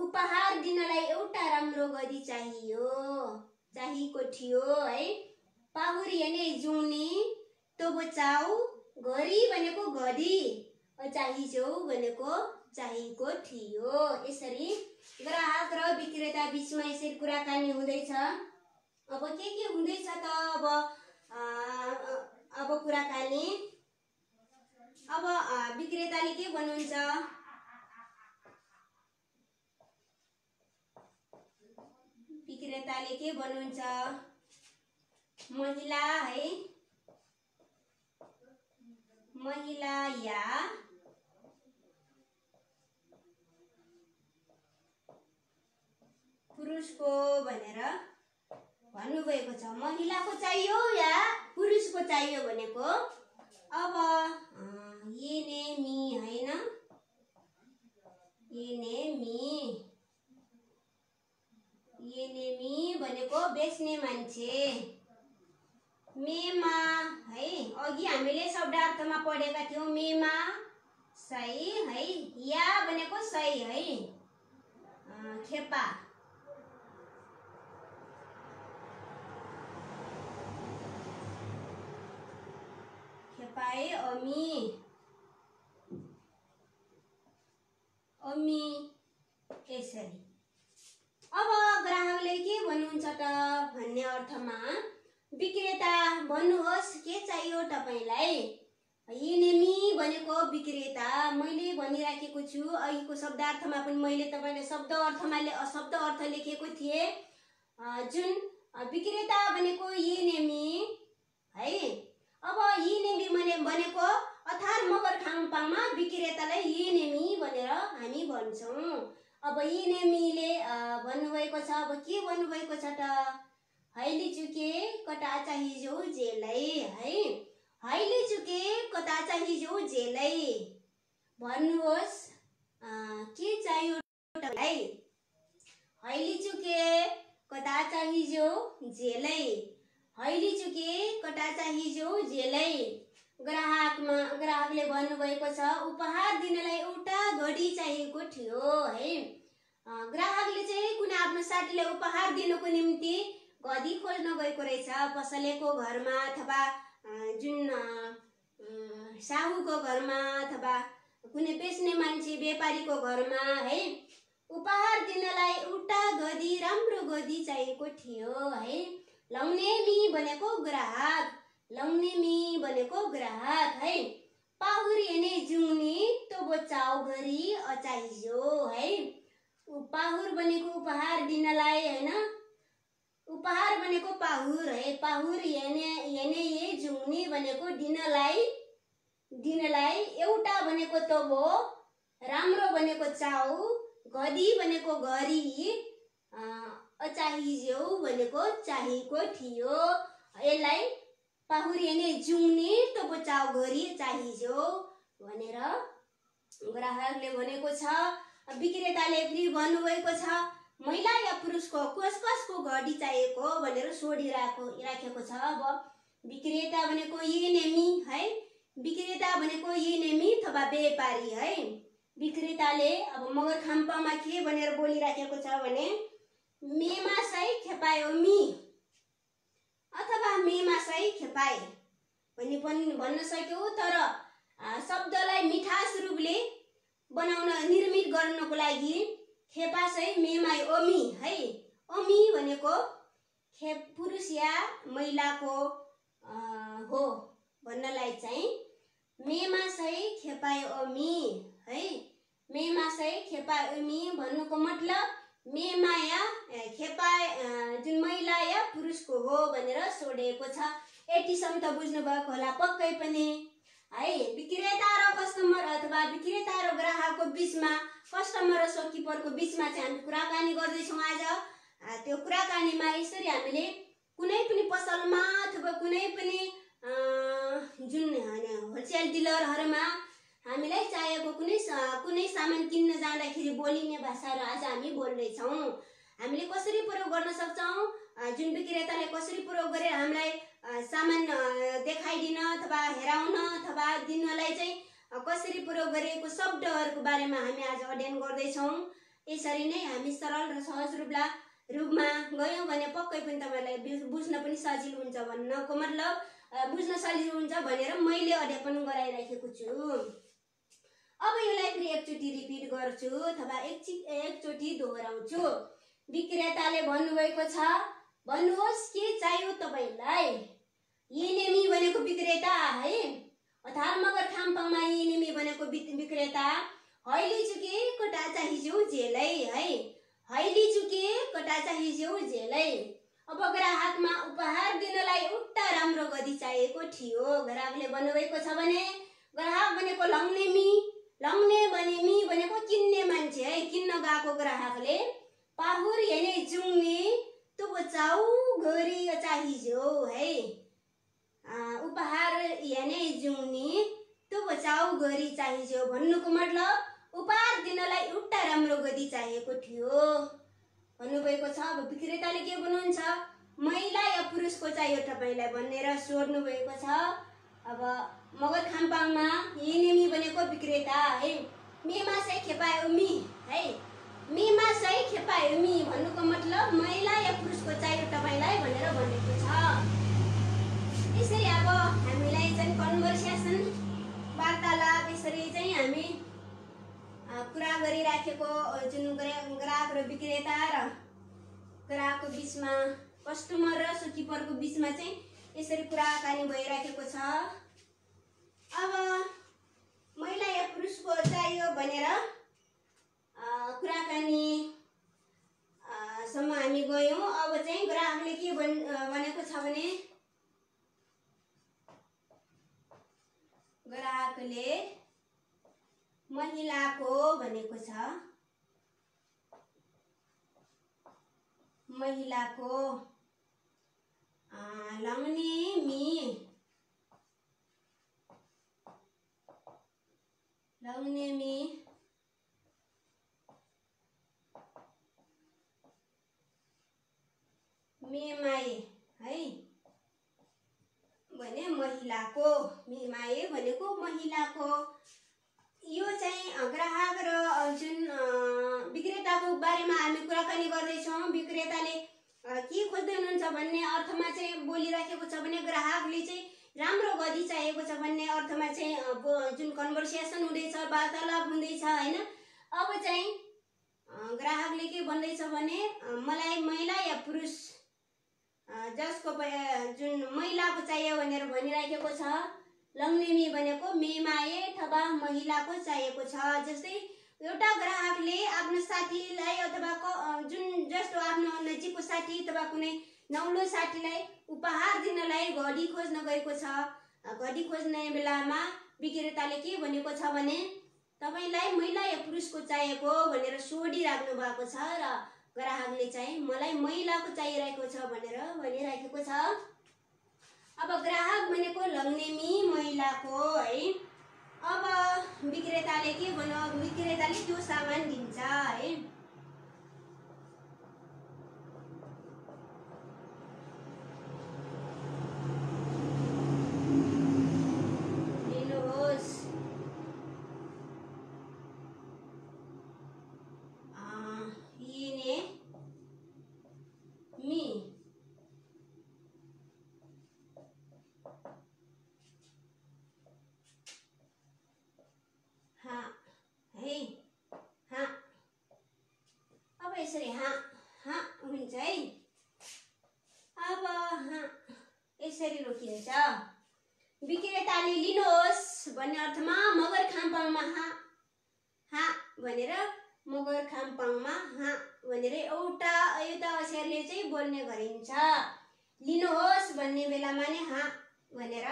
उपहार दिनलाई एउटा राम्रो गरी चाहियो चाहिएको थियो है। पाहुरी हेर्ने जुनी तोबो चाउ घरी भनेको घडी चाहियो भनेको चाहिएको थियो। यसरी ग्राहक र विक्रेता बिचमा यसरी कुराकानी हुँदैछ। अब के के हुँदैछ त अब? अब कुराकानी। अब विक्रेताले के भन्नुहुन्छ? विक्रेताले के भन्नुहुन्छ? महिला है? महिला या पुरुषको भनेर भन्नुभएको छ। महिलाको चाहियो या पुरुषको चाहियो भनेको? अब ये ने मी होइन भनेको बेच्ने मान्छे। मेमा है अघि हामीले शब्दार्थमा पढेका थियौँ। मेमा सही है या भनेको सही है। खेपा। खेपाए अमी। अमी यसरी अब ग्राहकले के भन्नुहुन्छ त? भन्ने अर्थमा विक्रेता भन्नुहोस् के चाहियो तपाईँलाई? इनेमी भनेको विक्रेता मैले भनिराखेको छु। अघिको शब्दार्थमा पनि मैले तपाईँलाई शब्द अर्थमा शब्द अर्थ लेखेको थिएँ। जुन विक्रेता भनेको इनेमी है? अब इनेमी भने भनेको अर्थात् मगर खाङपाङमा विक्रेतालाई इनेमी भनेर हामी भन्छौँ। अब इनेमीले अ, भन्नुभएको छ अब के भन्नुभएको छ त? हैली चुके कटा चाहियो जेलै है? हैली चुके कता चाहियो जेलै। भन्नुहोस् के चाहियो हैली चुके कता चाहियो जेलै। हैली चुके कटा चाहियो जेलै। ग्राहकमा ग्राहकले भन्नुभएको छ उपहार दिनलाई एउटा घडी चाहिएको थियो है? ग्राहकले चाहिँ कुनै आफ्नो साथीलाई उपहार दिनको निम्ति गदी खोज्न गएको रहेछ। पसलेको घरमा अथवा जुन साहुको घरमा अथवा कुनै बेच्ने मान्छे व्यापारीको घरमा है? उपहार दिनलाई एउटा गदी राम्रो गदी चाहिएको थियो है? लौनेमी भनेको ग्राहक लौनेमी भनेको ग्राहक है? पाहुरिने जुङ्नी तो बचाउ गरी अचाहियो है? पाहुर भनेको उपहार दिनलाई होइन उपहार भनेको पाहुर है? पाहुर हेने हेने ये जुङ्नी भनेको दिनलाई दिनलाई एउटा भनेको तोबो राम्रो भनेको चाउ गदी भनेको घरी अचाहिज्यौ भनेको चाहिएको थियो। यसलाई पाहुरिने जुङ्ने तोबो चाउ घरी चाहिज्यौ भनेर ग्राहकले भनेको छ। विक्रेताले फेरि भन्नुभएको छ महिला या पुरुषको कस कसको घडी चाहिएको भनेर सोधिरहेको राखेको छ अब। विक्रेता भनेको यी नेमी है? विक्रेता भनेको यी नेमी अथवा व्यापारी है? विक्रेताले अब मगर खाम्पामा के भनेर बोलिराखेको छ भने मेमा सै खेपायो मी। अथवा मेमा सै खेपाए भन्ने पनि भन्न सक्यो तर शब्दलाई मिठास रूपले बनाउन निर्मित गर्नको लागि खेपा चाहिँ मेमाई अमी है? अमी भनेको खे पुरुष या महिलाको हो भन्नलाई चाहिँ मेमा चाहिँ खेपाए अमी है? मेमा चाहिँ खेपाए अमी भन्नुको मतलब मेमा या ए, खेपाए अ, जुन महिला या पुरुषको हो भनेर सोधेको छ। यतिसम्म त बुझ्नुभएको होला पक्कै पनि। है विक्रेता र कस्टमर अथवा विक्रेता र ग्राहकको बिचमा कस्टमर र सपकिपरको बिचमा चाहिँ हामी कुराकानी गर्दैछौँ आज। त्यो कुराकानीमा यसरी हामीले कुनै पनि पसलमा अथवा कुनै पनि जुन होलसेल डिलरहरूमा हामीलाई चाहिएको कुनै कुनै सामान किन्न जाँदाखेरि बोलिने भाषाहरू आज हामी बोल्दैछौँ। हामीले कसरी प्रयोग गर्न सक्छौँ? जुन विक्रेताले कसरी प्रयोग गरेर हामीलाई सामान देखाइदिन अथवा हेराउन अथवा दिनलाई चाहिँ कसरी प्रयोग गरिएको शब्दहरूको बारेमा हामी आज अध्ययन गर्दैछौँ। यसरी नै हामी सरल र सहज रूपला रूपमा गयौँ भने पक्कै पनि बुझ- बुझ्न पनि सजिलो हुन्छ भन्नको मतलब बुझ्न सजिलो हुन्छ भनेर मैले अध्यापन गराइराखेको छु। अब यसलाई फेरि एकचोटि रिपिट गर्छु अथवा एकचि एकचोटि दोहोऱ्याउँछु। विक्रेताले भन्नुभएको छ भन्नुहोस् के चाहियो तपाईँलाई? इनेमी भनेको विक्रेता है? अर्थात् मगर खाम्पाङमा इनेमी भनेको विक- विक्रेता? चाहिँ ज्यू झेलै है? हैली चुके कटा चाहिँ ज्यू झेलै अब ग्राहकमा उपहार दिनलाई उल्टा राम्रो गति चाहिएको थियो ग्राहकले भन्नुभएको छ भने ग्राहक भनेको लग्ने मी लग्ने भने मी भनेको किन्ने मान्छे है। किन्न गएको ग्राहकले पाहुर हेर्ने जुङ्ने तँ बचाउ गरी चाहियो है। उपहार हेर्ने जुङ्ने तँ बचाउ गरी चाहियो भन्नुको मतलब उपहार दिनलाई एउटा राम्रो गति चाहिएको थियो। भन्नुभएको छ अब विक्रेताले के भन्नुहुन्छ महिला या पुरुषको चाहियो तपाईँलाई भनेर सोध्नु भएको छ। अब मगर खाम्पाङमा हिनेमी भनेको विक्रेता है। मेमा सही खेपायो मी है। मेमा सही खेपायो मी भन्नुको मतलब महिला या पुरुषको चाहियो तपाईँलाई भनेर भनेको छ। यसरी अब हामीलाई चाहिँ कन्भर्सेसन वार्तालाप यसरी चाहिँ हामी कुरा गरिराखेको जुन ग्रा- ग्राहक र विक्रेता र ग्राहकको बिचमा कस्टमर र सुकिपरको बिचमा चाहिँ यसरी कुराकानी भइराखेको छ। अब महिला या पुरुषको चाहियो भनेर कुराकानी सम्म हामी गयौँ। अब चाहिँ ग्राहकले के भन् भनेको छ भने ग्राहकले महिलाको भनेको छ। महिलाको अ, लग्ने मी लग्ने मी मेमाए है भने महिलाको मेमाए भनेको महिलाको यो चाहिँ ग्राहक र जुन विक्रेताको बारेमा हामी कुराकानी गर्दैछौँ। विक्रेताले के खोज्दै हुनुहुन्छ भन्ने अर्थमा चाहिँ बोलिराखेको छ भने ग्राहकले चाहिँ राम्रो गति चाहिएको छ भन्ने अर्थमा चाहिँ जुन कन्भर्सेसन हुँदैछ वार्तालाप हुँदैछ होइन? अब चाहिँ ग्राहकले के भन्दैछ भने मलाई महिला या पुरुष जसको जुन महिलाको चाहियो भनेर भनिराखेको छ लग्नेमी भनेको मेमाए अथवा महिलाको चाहिएको छ। जस्तै एउटा ग्राहकले आफ्नो साथीलाई अथवा जुन जस्तो आफ्नो नजिकको साथी अथवा कुनै नौलो साथीलाई उपहार दिनलाई घडी खोज्न गएको छ। घडी खोज्ने बेलामा विक्रेताले के भनेको छ भने तपाईँलाई महिला या पुरुषको चाहिएको भनेर सोधिराख्नु भएको छ र ग्राहकले चाहिँ मलाई महिलाको चाहिरहेको छ भनेर भनिराखेको छ। अब ग्राहक भनेको लग्नेमी महिलाको है। अब विक्रेताले के भन्नु विक्रेताले त्यो सामान दिन्छ है लिनुहोस् अँ, यिने मी हाँ है हाँ अब यसरी हाँ हाँ हुन्छ है अब यसरी रोकिन्छ। विक्रेताले लिनुहोस् भन्ने अर्थमा मगर खाम्पाङमा हाँ हाँ भनेर मगर खाम्पाङमा हाँ भनेर एउटा एउटा अक्षरले चाहिँ बोल्ने गरिन्छ। लिनुहोस् भन्ने बेलामा नै हाँ भनेर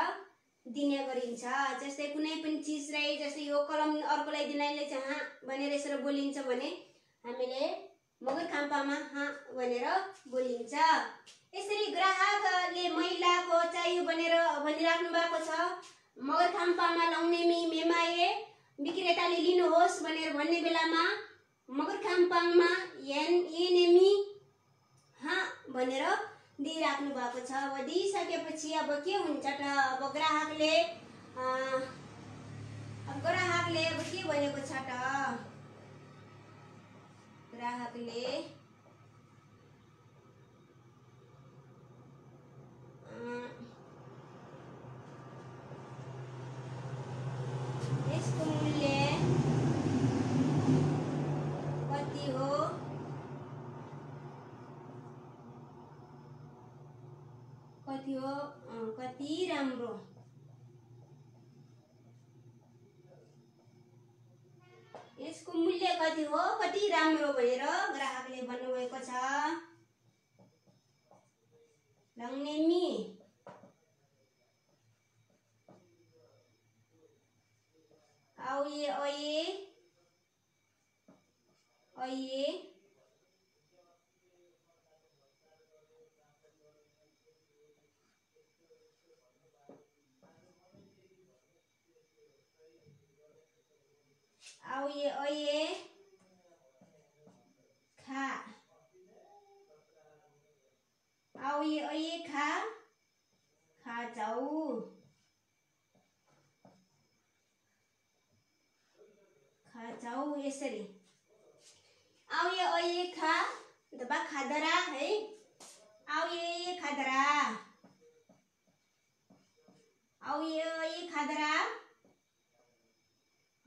दिने गरिन्छ। जस्तै कुनै पनि चिजलाई जस्तै यो कलम अर्कोलाई दिनाले चाहिँ हाँ भनेर यसरी बोलिन्छ भने हामीले मगर खाम्पामा हाँ भनेर बोलिन्छ। यसरी ग्राहकले महिलाको चाहियो भनेर भनिराख्नु भएको छ। मगर खाम्पामा लाउने मि मेमाए विक्रेताले लिनुहोस् भनेर भन्ने बेलामा मगर खाम्पाङमा एन एनेमी हाँ भनेर दिइराख्नु भएको छ। अब दिइसकेपछि अब के हुन्छ त? अब ग्राहकले अब ग्राहकले अब के भनेको छ त? ग्राहकले अँ, यसको मूल्य कति हो कति हो अँ, कति राम्रो यसको यसको मूल्य कति हो कति राम्रो भनेर ग्राहकले भन्नुभएको छ। लङ्नेमी आउए अये। अये। आउए अये खा आउए अये खा खा जाऊ खा जाऊ यसरी आउए अये खा अथवा खादरा है आउए खादरा आउए अये खादरा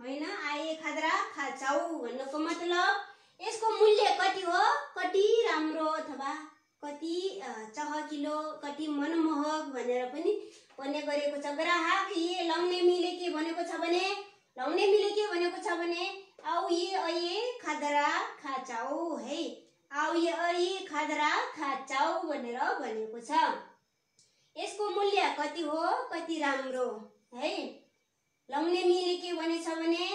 होइन? आए खादरा खाचाउ भन्नुको मतलब यसको मूल्य कति हो? कति राम्रो अथवा कति चहकिलो कति मनमोहक भनेर पनि भन्ने गरेको छ। ग्राहक ये लाउने मिले के भनेको छ भने? लाउने मिले के भनेको छ भने आउ ये अये खादरा खाचाउ है? आउ ये अये खादरा खाचाउ भनेर भनेको छ। यसको मूल्य कति हो? कति राम्रो है? लम्ने मिले के भनेछ भने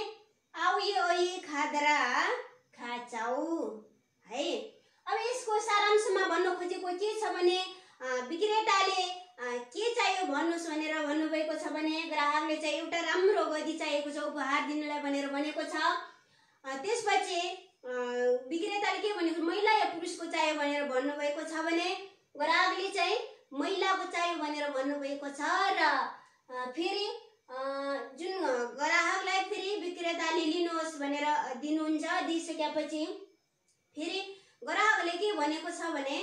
आउ ओइ खादरा खाचाउ है? अब यसको सारांशमा भन्न खोजेको के छ भने विक्रेताले के चाहियो भन्नुहोस् भनेर भन्नुभएको छ भने ग्राहकले चाहिँ एउटा राम्रो गदी चाहिएको छ उपहार दिनलाई भनेर भनेको छ। त्यसपछि विक्रेताले के भनेको महिला या पुरुषको चाहियो भनेर भन्नुभएको छ भने ग्राहकले चाहिँ महिलाको चाहियो भनेर भन्नुभएको छ। र फेरि जुन ग्राहकलाई फेरि विक्रेताले लिनुहोस् भनेर दिनुहुन्छ दिइसकेपछि फेरि ग्राहकले के भनेको छ भने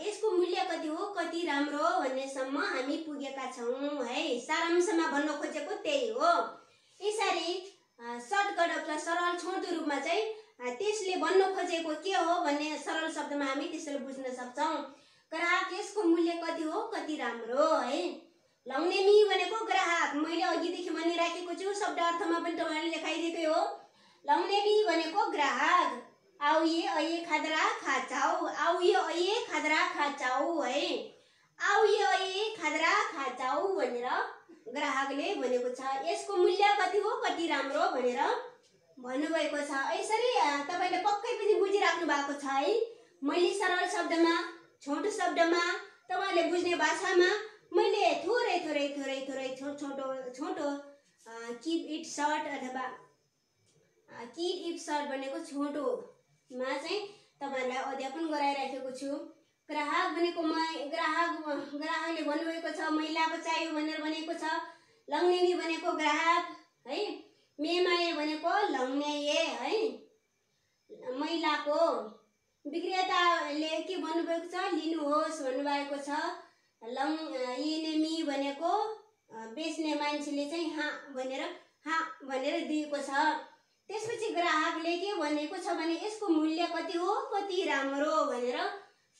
यसको मूल्य कति हो कति राम्रो भन्नेसम्म हामी पुगेका छौँ है। सारांशमा भन्न खोजेको त्यही हो। यसरी सर्टकट अथवा सरल छोटो रूपमा चाहिँ त्यसले भन्न खोजेको के हो भन्ने सरल शब्दमा हामी त्यसरी बुझ्न सक्छौँ। ग्राहक यसको मूल्य कति हो कति राम्रो है। लाउने मी भनेको ग्राहक मैले अघिदेखि भनिराखेको छु शब्द अर्थमा पनि तपाईँहरूले लेखाइदिएकै हो। लाउने मी भनेको ग्राहक। आउ ये अये खादरा खाचाउ आउ ये अये खादरा खाचाउ है। आउ ये अये खादरा खाचाउ भनेर ग्राहकले भनेको छ। यसको मूल्य कति हो? कति राम्रो भनेर भन्नुभएको छ। यसरी तपाईँले पक्कै पनि बुझिराख्नु भएको छ है। मैले सरल शब्दमा छोटो शब्दमा तपाईँले बुझ्ने भाषामा मैले थोरै थोरै थोरै थोरै छोटो छोटो किप इट सर्ट अथवा किप इट सर्ट भनेको छोटोमा चाहिँ तपाईँहरूलाई अध्यापन गराइराखेको छु। ग्राहक भनेको म ग्राहक ग्राहकले भन्नुभएको छ महिलाको चाहियो भनेर भनेको छ लङ्नेमी भनेको ग्राहक है? मेमाए भनेको लङ्नेये है? महिलाको विक्रेताले के भन्नुभएको छ लिनुहोस् भन्नुभएको छ। लङ इनेमी भनेको बेच्ने मान्छेले चाहिँ हाँ भनेर हाँ भनेर दिएको छ। त्यसपछि ग्राहकले के भनेको छ भने यसको मूल्य कति हो? कति राम्रो भनेर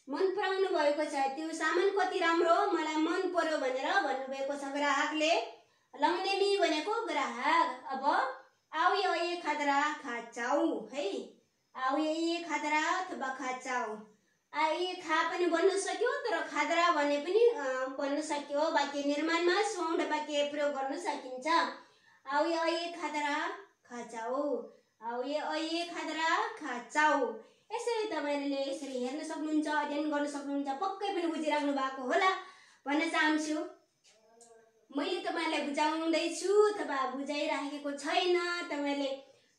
मन पराउनु भएको छ। त्यो सामान कति राम्रो हो? मलाई मन पर्यो भनेर भन्नुभएको छ ग्राहकले। लङ्नेमी भनेको ग्राहक अब आउ यो खादरा खाचाउ है? आउ यो खादरा अथवा खाचाउ खा पनि भन्न सक्यो तर खादरा भने पनि अ, भन्न सक्यो। वाक्य निर्माणमा सौड वाक्य प्रयोग गर्न सकिन्छ। आउ यो ये खादरा खाचाउ आउ यो ये खादरा खाचाउ यसरी तपाईँहरूले यसरी हेर्न सक्नुहुन्छ अध्ययन गर्न सक्नुहुन्छ पक्कै पनि बुझिराख्नु भएको होला। भन्न चाहन्छु मैले तपाईँलाई बुझाउँदैछु अथवा बुझाइराखेको छैन तपाईँले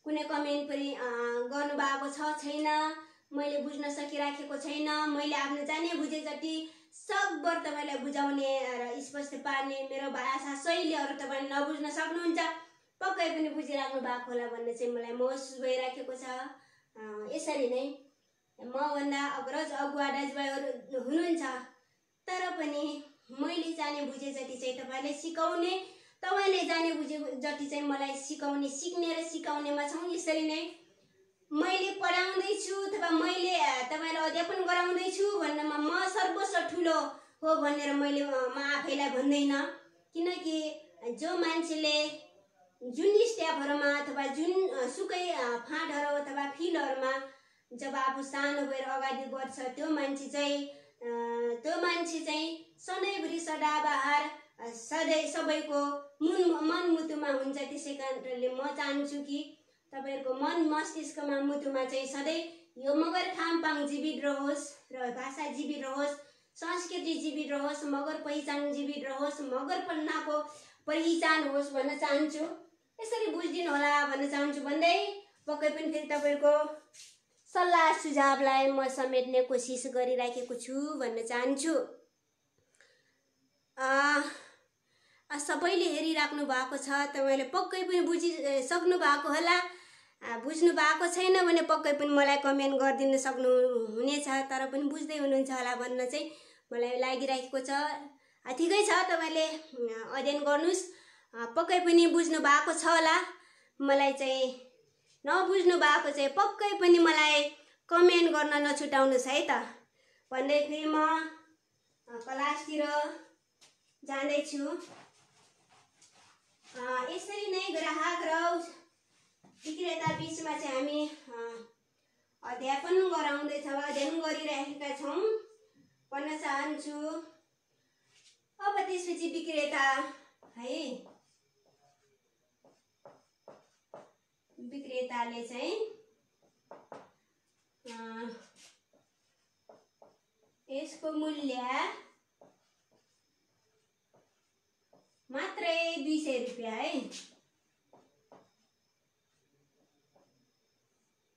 कुनै कमेन्ट पनि गर्नुभएको छ छैन। मैले बुझ्न सकिराखेको छैन। मैले आफ्नो जाने बुझे जति सकभर तपाईँलाई बुझाउने र स्पष्ट पार्ने मेरो भाषा शैलीहरू तपाईँले नबुझ्न सक्नुहुन्छ। पक्कै पनि बुझिराख्नु भएको होला भन्ने चाहिँ मलाई महसुस भइराखेको छ। यसरी नै मभन्दा अग्रज अगुवा दाजुभाइहरू हुनुहुन्छ। तर पनि मैले जाने बुझे जति चाहिँ तपाईँलाई सिकाउने तपाईँले जाने बुझे जति चाहिँ मलाई सिकाउने सिक्ने र सिकाउनेमा छौँ। यसरी नै मैले पढाउँदैछु अथवा मैले तपाईँलाई अध्यापन गराउँदैछु भन्नमा म सर्वस्व ठुलो हो भनेर मैले म आफैलाई भन्दैन। किनकि जो मान्छेले जुन स्ट्यापहरूमा अथवा जुन सुकै फाँटहरू अथवा फिल्डहरूमा जब आफू सानो भएर अगाडि बढ्छ त्यो मान्छे चाहिँ त्यो मान्छे चाहिँ सधैँभरि सदाबहार सधैँ सबैको मुन मनमुटुमा हुन्छ त्यसै कारणले म चाहन्छु कि तपाईँहरूको मन मस्तिष्कमा मुटुमा चाहिँ सधैँ यो मगर खामपाङ जीवित रहोस् र भाषा जीवित रहोस् संस्कृति जीवित रहोस् मगर पहिचान जीवित रहोस् मगर पन्नाको पहिचान होस् भन्न चाहन्छु। यसरी बुझिदिनु होला भन्न चाहन्छु भन्दै पक्कै पनि फेरि तपाईँहरूको सल्लाह सुझावलाई म समेट्ने कोसिस गरिराखेको छु भन्न चाहन्छु। सबैले हेरिराख्नु भएको छ तपाईँले पक्कै पनि बुझिसक्नु भएको होला। बुझ्नु भएको छैन भने पक्कै पनि मलाई कमेन्ट गरिदिनु सक्नु हुनेछ तर पनि बुझ्दै हुनुहुन्छ होला भन्न चाहिँ मलाई लागिरहेको छ। ठिकै छ तपाईँले अध्ययन गर्नुहोस्। पक्कै पनि बुझ्नु भएको छ होला। मलाई चाहिँ नबुझ्नु भएको चाहिँ पक्कै पनि मलाई कमेन्ट गर्न नछुटाउनुहोस् है त। भन्दै फेरि म क्लासतिर जाँदैछु। यसरी नै ग्राहक र विक्रेता बिचमा चाहिँ हामी अध्यापन गराउँदैछौँ अध्ययन गरिरहेका छौँ। भन्न चाहन्छु। अब त्यसपछि विक्रेता है विक्रेताले चाहिँ यसको मूल्य मात्रै दुई सय रुपियाँ है।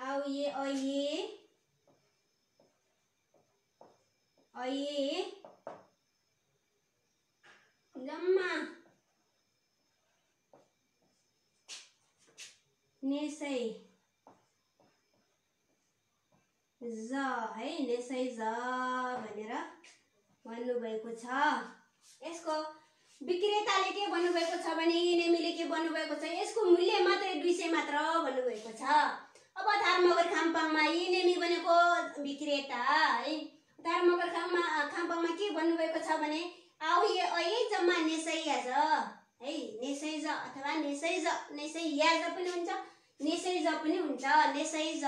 होइन इनेमी इनेमी आइए आइए आइए जम्मा नेसै ज है नेसै ज भनेर भन्नुभएको छ। यसको विक्रेताले के भन्नुभएको छ भने नेमीले के भन्नुभएको छ। यसको मूल्य मात्रै दुई सय मात्र भन्नुभएको छ। अब धर्मगर खाम्पाङमा यी नेमी भनेको विक्रेता है। धर्मगर खाममा खाम्पाङमा के भन्नुभएको छ भने आउ ऐ जम्मा नेसै याज है। नेसै ज अथवा नेसै ज नेसै याज पनि हुन्छ नेसै ज पनि हुन्छ। नेसै ज।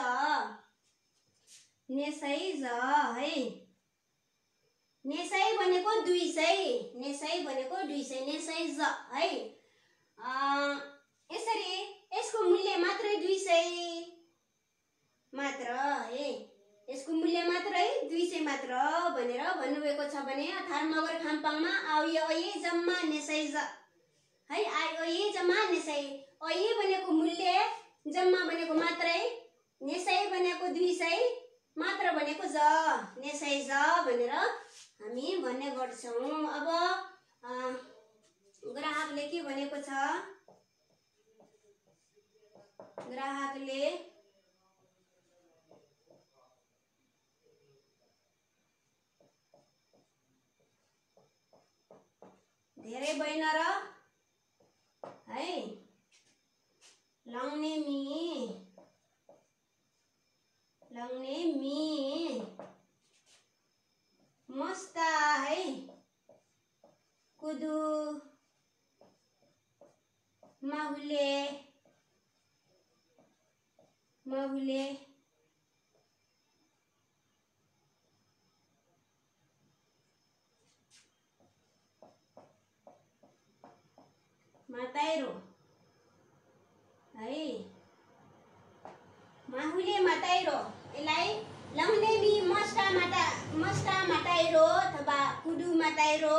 नेसै ज है। नेसै भनेको दुई सय नेसै भनेको दुई सय नेसै ज है। यसरी यसको मूल्य मात्रै दुई सय। मात्र है यसको मूल्य मात्रै दुई सय मात्र भनेर भन्नुभएको छ भने थारमगर खाम्पाङमा आइयो ऐ जम्मा नेसै है आइयो ऐ जम्मा नेसै ऐ भनेको मूल्य जम्मा भनेको मात्रै नेसै भनेको दुई सय मात्र भनेको ज नेसै ज भनेर हामी भन्ने गर्छौँ। अब ग्राहकले के भनेको छ? ग्राहकले धेरै बैन र? है? लाउने मी। लाउने मी। मस्ता है? कुदु। माहुले। माहुले। माताइरो है? माहुले माताइरो यसलाई बी मस्टा माटा मस्टा माटाइरो अथवा कुडु माटाइरो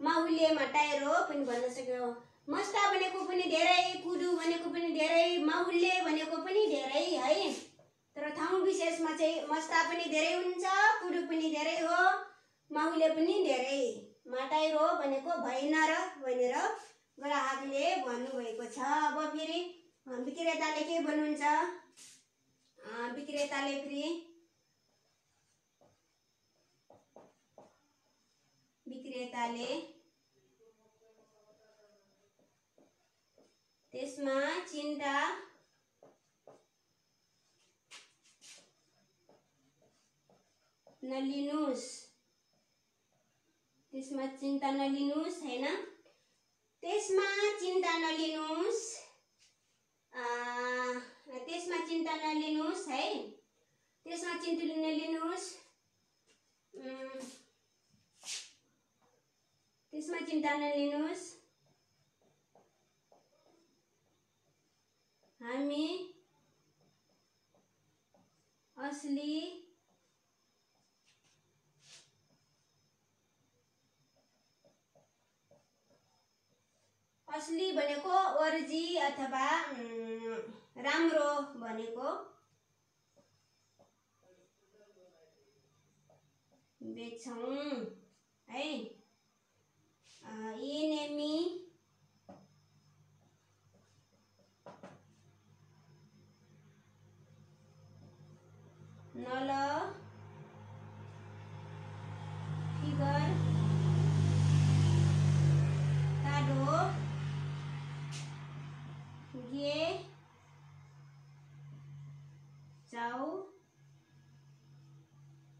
माहुले माटाइरो पनि भन्न सक्यो। मस्टा भनेको पनि धेरै कुडु भनेको पनि धेरै माहुले भनेको पनि धेरै है? तर ठाउँ विशेषमा चाहिँ मस्ता पनि धेरै हुन्छ कुडु पनि धेरै हो माहुले पनि धेरै। माटाइरो भनेको भएन र भनेर ग्राहकले भन्नुभएको छ। अब फेरि विक्रेताले के भन्नुहुन्छ? विक्रेताले फेरि विक्रेताले त्यसमा चिन्ता नलिनुहोस्। त्यसमा चिन्ता नलिनुहोस् होइन त्यसमा चिन्ता नलिनुहोस्। त्यसमा चिन्ता नलिनुहोस् है। त्यसमा चिन्ता नलिनुहोस्। त्यसमा चिन्ता नलिनुहोस्। हामी असली असली भनेको ओर्जी अथवा राम्रो भनेको बेच्छौँ है? इनेमी नल फिगर काडो गे चाउ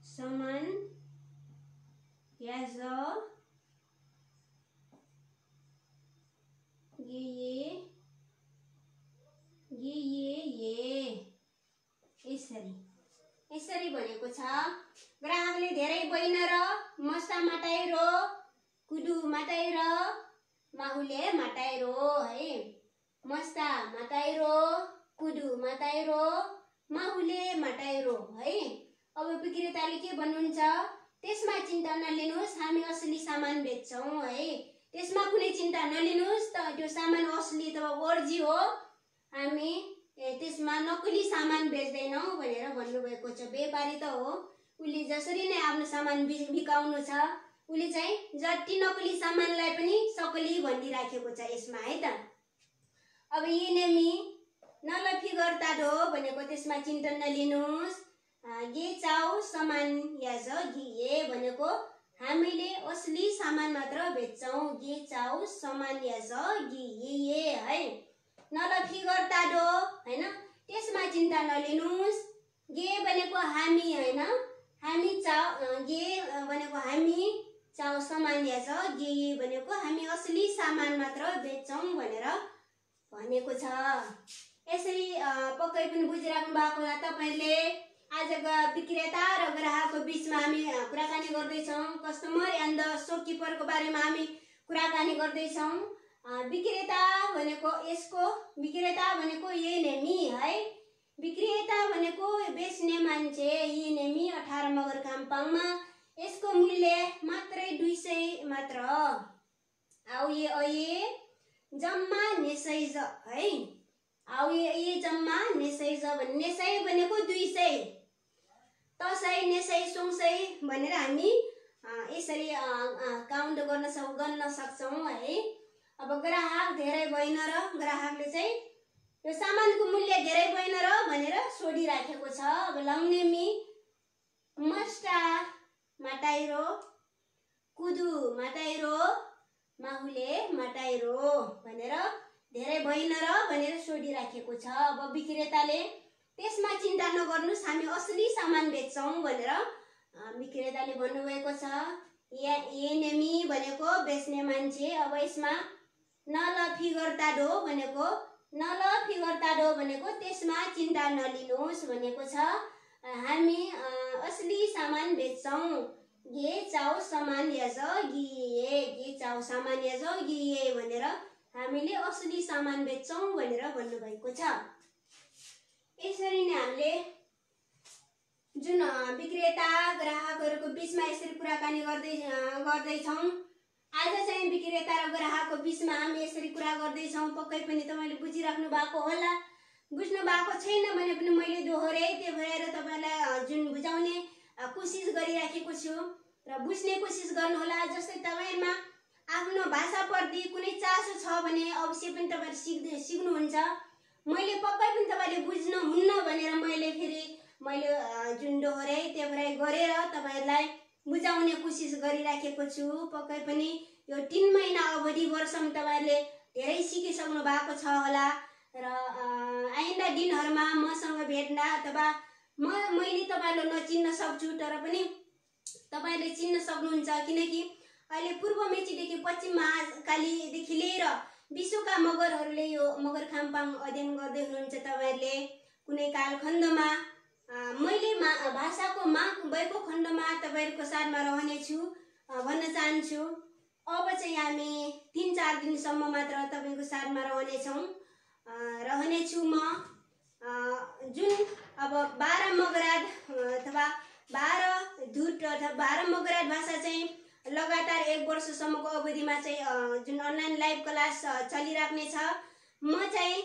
समान याज गे ये गे ये ये यसरी। यसरी भनेको छ। ग्राहकले धेरै बैन र मस्ता माटाइरो कुडु माटाइर माहुले माटाइरो है। मस्ता माटाइरो कुडु माटाइरो माहुले माटाइरो है? अब विक्रेताले के भन्नुहुन्छ? त्यसमा चिन्ता नलिनुहोस् हामी असली सामान बेच्छौँ है? त्यसमा कुनै चिन्ता नलिनुहोस् त त्यो सामान असली अथवा ओर्जी हो। हामी त्यसमा नक्कली सामान बेच्दैनौँ भनेर भन्नुभएको छ। व्यापारी त हो। उसले जसरी नै आफ्नो सामान बिकाउनु छ उसले चाहिँ जति नक्कली सामानलाई पनि सकली भनिदिइराखेको छ यसमा है त? अब यी नेमी नल फिगर ताडो भनेको त्यसमा चिन्तन नलिनुहोस्। गे चाउ सामान या छ घिए भनेको हामीले असली सामान मात्र बेच्छौँ। गे चाउ सामान या छ घिए है। नल फिगर ताडो होइन? त्यसमा चिन्ता नलिनुहोस्। गे भनेको हामी होइन? हामी चाउ गे भनेको हामी चाउ सामान या छ गे भनेको हामी असली सामान मात्र बेच्छौँ भनेर भनेको छ। यसरी पक्कै पनि बुझिराख्नु भएको होला तपाईँले। आजको विक्रेता र ग्राहकको बिचमा हामी कुराकानी गर्दैछौँ। कस्टमर एन्ड द सोपकिपरको बारेमा हामी कुराकानी गर्दैछौँ। विक्रेता भनेको यसको विक्रेता भनेको यही नेमी है। विक्रेता भनेको बेच्ने मान्छे यी नेमी अठार मगर काम्पाङमा यसको मूल्य मात्रै दुई सय मात्र। आउ ये अये। जम्मा नेसैज है? आउ ये जम्मा नेसैज भने नेसै भनेको दुई सय। तसै नेसै सोङसै भनेर हामी यसरी काउन्ट गर्न सक गर्न सक्छौँ है? अब ग्राहक धेरै भएन र ग्राहकले चाहिँ यो सामानको मूल्य धेरै भएन र भनेर सोधिराखेको छ। अब लङ्नेमी मस्टा माटाइरो कुदु माटाइरो माहुले माटाइरो भनेर धेरै भएन र भनेर सोधिराखेको छ अब विक्रेताले त्यसमा चिन्ता नगर्नुहोस् हामी असली सामान बेच्छौँ भनेर विक्रेताले भन्नुभएको छ। या एनेमी भनेको बेच्ने मान्छे अब यसमा नल फिगर ताडो भनेको नल फिगर ताडो भनेको त्यसमा चिन्ता नलिनुहोस् भनेको छ। हामी असली सामान बेच्छौँ। गे चाउ सामान याज गिए गे चाउ सामान याज गिए भनेर हामीले असली सामान बेच्छौँ भनेर भन्नुभएको छ यसरी नै हामीले जुन विक्रेता ग्राहकहरूको बिचमा यसरी कुराकानी गर्दै गर्दैछौँ आज चाहिँ विक्रेता र ग्राहकको बिचमा हामी यसरी कुरा गर्दैछौँ पक्कै पनि तपाईँले बुझिराख्नु भएको होला बुझ्नु भएको छैन भने पनि मैले दोहोऱ्याएँ त्यो भएर तपाईँलाई जुन बुझाउने कोसिस गरिराखेको छु र बुझ्ने कोसिस गर्नुहोला जस्तै तपाईँमा आफ्नो भाषाप्रति कुनै चासो छ भने अवश्य पनि तपाईँहरू सिक्दै सिक्नुहुन्छ मैले पक्कै पनि तपाईँले बुझ्नुहुन्न भनेर मैले फेरि मैले जुन डोहोऱ्याएँ त्योहोऱ्याइ गरेर तपाईँहरूलाई बुझाउने कोसिस गरिराखेको छु पक्कै पनि यो तिन महिना अवधिभरसम्म तपाईँहरूले धेरै सिकिसक्नु भएको छ होला र आइन्दा दिनहरूमा मसँग भेट्दा अथवा म मैले तपाईँहरूलाई नचिन्न सक्छु तर पनि तपाईँले चिन्न सक्नुहुन्छ किनकि अहिले पूर्व मेचीदेखि पश्चिम महाकालीदेखि लिएर विश्वका मगरहरूले यो मगर खाम्पाङ अध्ययन गर्दै हुनुहुन्छ तपाईँहरूले कुनै कालखण्डमा। मैले मा भाषाको माग भएको खण्डमा तपाईँहरूको साथमा रहनेछु भन्न चाहन्छु। अब चाहिँ हामी तिन चार दिनसम्म मात्र तपाईँको साथमा रहनेछौँ। रहनेछु म। जुन अब बाह्र मगराज अ, अथवा बाह्र धुट अथवा बाह्र मगराज भाषा चाहिँ लगातार एक वर्षसम्मको अवधिमा चाहिँ जुन अनलाइन लाइभ क्लास चलिराख्ने छ म चाहिँ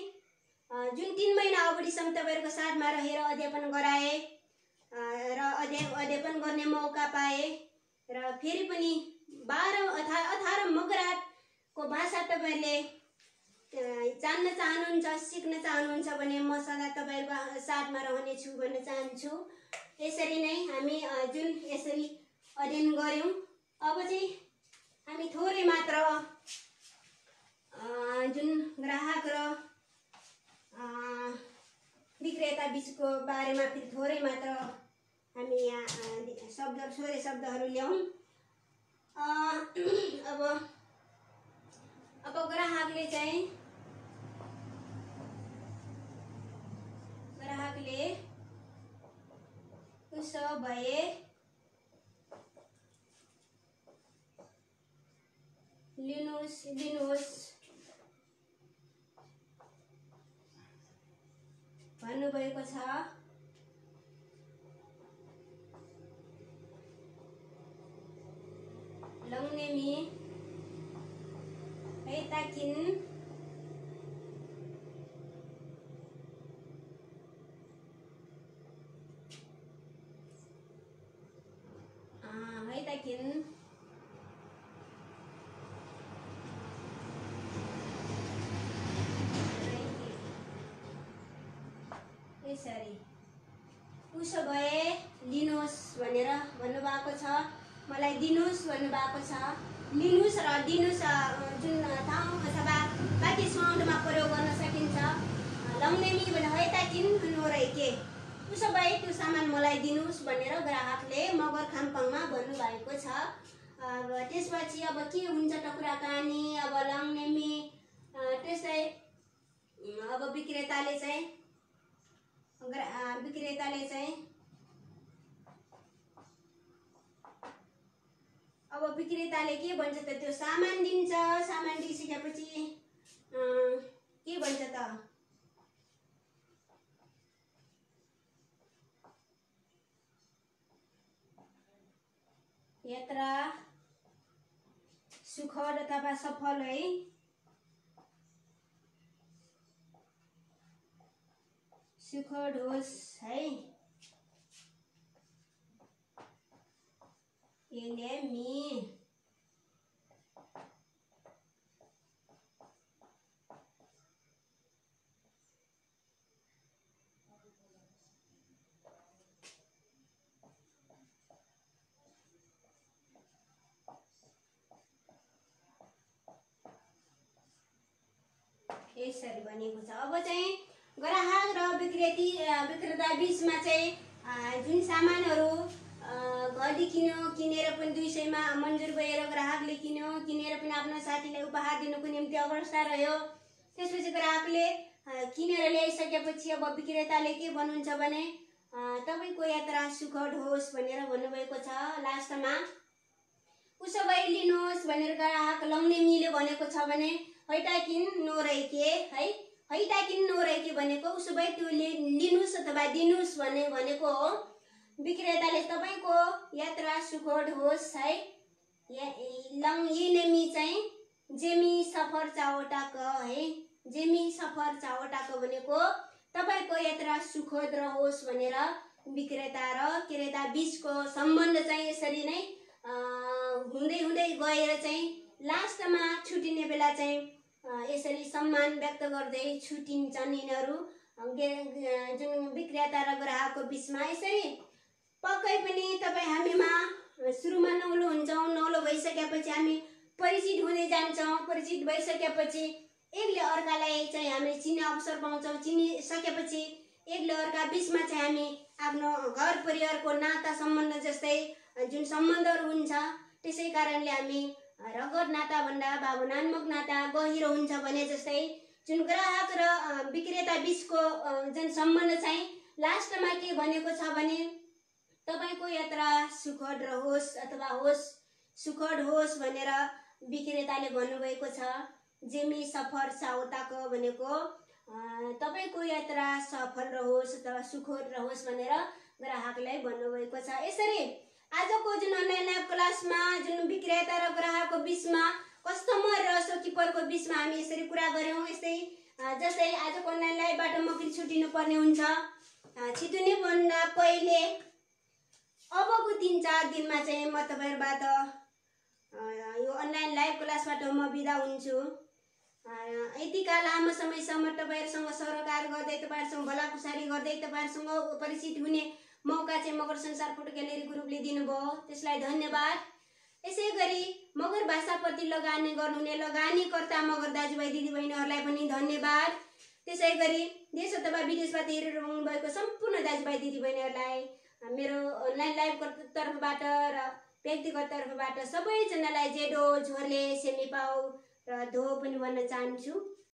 जुन तिन महिना अवधिसम्म तपाईँहरूको साथमा रहेर अध्यापन गराएँ र अध्यय अध्यापन गर्ने मौका पाएँ र फेरि पनि बाह्र अथा अठार मगराजको भाषा तपाईँहरूले जान्न चाहनुहुन्छ सिक्न चाहनुहुन्छ भने म सदा तपाईँहरूको साथमा रहनेछु भन्न चाहन्छु। यसरी नै हामी जुन यसरी अध्ययन गऱ्यौँ अब चाहिँ हामी थोरै मात्र जुन ग्राहक र विक्रेता बिचको बारेमा फेरि थोरै मात्र हामी यहाँ शब्द थोरै शब्दहरू ल्याउँ। (clears throat) अब अब ग्राहकले चाहिँ ग्राहकले उसो भए लिनुहोस् लिनुहोस्। भन्नुभएको छ। लङ्नेमी है ताकिन अँ, है ताकिन यसरी उसो भए लिनुहोस् भनेर भन्नुभएको छ मलाई दिनुहोस् भन्नुभएको छ। लिनुहोस् र दिनुहोस् जुन ठाउँ अथवा बाँकी साउन्डमा प्रयोग गर्न सकिन्छ। लङ्नेमी भने है त किन नोरैके उसो भए त्यो सामान मलाई दिनुहोस् भनेर ग्राहकले मगर खाम्पाङमा भन्नुभएको छ। अब त्यसपछि अब के हुन्छ त कुराकानी अब लङ्नेमी त्यस्तै अब विक्रेताले चाहिँ ग्रा विक्रेताले चाहिँ अब विक्रेताले के भन्छ त त्यो सामान दिन्छ? सामान दिइसकेपछि के भन्छ त? यात्रा सुखद अथवा सफल है। सुखद होस् है। एनएमई यसरी बनेको छ अब चाहिँ ग्राहक र विक्रेती विक्रेता बिचमा चाहिँ जुन सामानहरू घडी किन्यो किनेर पनि दुई सयमा मन्जुर भएर ग्राहकले किन्यो किनेर पनि आफ्नो साथीलाई उपहार दिनुको निम्ति अवस्था रह्यो। त्यसपछि ग्राहकले किनेर ल्याइसकेपछि अब विक्रेताले के भन्नुहुन्छ भने तपाईँको यात्रा सुखद होस् भनेर भन्नुभएको छ लास्टमा। उसो भए लिनुहोस् भनेर ग्राहक लाउने मिले भनेको छ भने हैटाकिन नोरैके है हैटाकिन नोरैके भनेको उसो भए त्यो लिनुहोस् अथवा दिनुहोस् भने भनेको हो। विक्रेताले तपाईँको यात्रा सुखद होस् है। लङ यिनेमी चाहिँ जेमी सफर चावटाक है। जेमी सफर चावटाक भनेको तपाईँको यात्रा सुखद रहोस् भनेर विक्रेता र क्रेता बिचको सम्बन्ध चाहिँ यसरी नै हुँदै हुँदै गएर चाहिँ लास्टमा छुटिने बेला चाहिँ यसरी सम्मान व्यक्त गर्दै छुटिन्छन् यिनीहरू। जुन विक्रेता र ग्राहकको बिचमा यसरी पक्कै पनि तपाईँ हामीमा सुरुमा नौलो हुन्छौँ नौलो भइसकेपछि हामी परिचित हुँदै जान्छौँ। परिचित भइसकेपछि एकले अर्कालाई चाहिँ हामी चिन्ने अवसर पाउँछौँ। चिनिसकेपछि एकले अर्का बिचमा चाहिँ हामी आफ्नो घर परिवारको नाता सम्बन्ध जस्तै जुन सम्बन्धहरू हुन्छ त्यसै कारणले हामी रगत नाताभन्दा भावनात्मक नाता गहिरो हुन्छ भने जस्तै जुन ग्राहक र विक्रेता बिचको जुन सम्बन्ध चाहिँ लास्टमा के भनेको छ भने तपाईँको यात्रा सुखद रहोस् अथवा होस् सुखद होस् भनेर विक्रेताले भन्नुभएको छ। जेमी सफर साउताको भनेको तपाईँको यात्रा सफल रहोस् अथवा सुखद रहोस् भनेर ग्राहकलाई भन्नुभएको छ। यसरी आजको जुन अनलाइन ल्याब क्लासमा जुन विक्रेता र ग्राहकको बिचमा कस्टमर र सोकिपरको बिचमा हामी यसरी कुरा गऱ्यौँ। यस्तै जस्तै आजको अनलाइन लाइभबाट म फेरि छुट्टिनु पर्ने हुन्छ। छिटो नै भन्दा पहिले अबको तिन चार दिनमा चाहिँ म तपाईँहरूबाट यो अनलाइन लाइभ क्लासबाट म बिदा हुन्छु। यतिका लामो समयसम्म तपाईँहरूसँग सरोकार गर्दै तपाईँहरूसँग भलाकुसारी गर्दै तपाईँहरूसँग परिचित हुने मौका चाहिँ मगर संसार फोटो ग्यालेरी ग्रुपले दिनुभयो। त्यसलाई धन्यवाद। यसै गरी मगर भाषाप्रति लगानी गर्नुहुने लगानीकर्ता मगर दाजुभाइ दिदीबहिनीहरूलाई पनि धन्यवाद। त्यसै गरी देश अथवा विदेशबाट हेरेर भएको सम्पूर्ण दाजुभाइ दिदीबहिनीहरूलाई मेरो अनलाइन लाइभको तर्फबाट र व्यक्तिगत तर्फबाट सबैजनालाई जेडो झोर्ले सेमिपाउ र धो पनि भन्न चाहन्छु।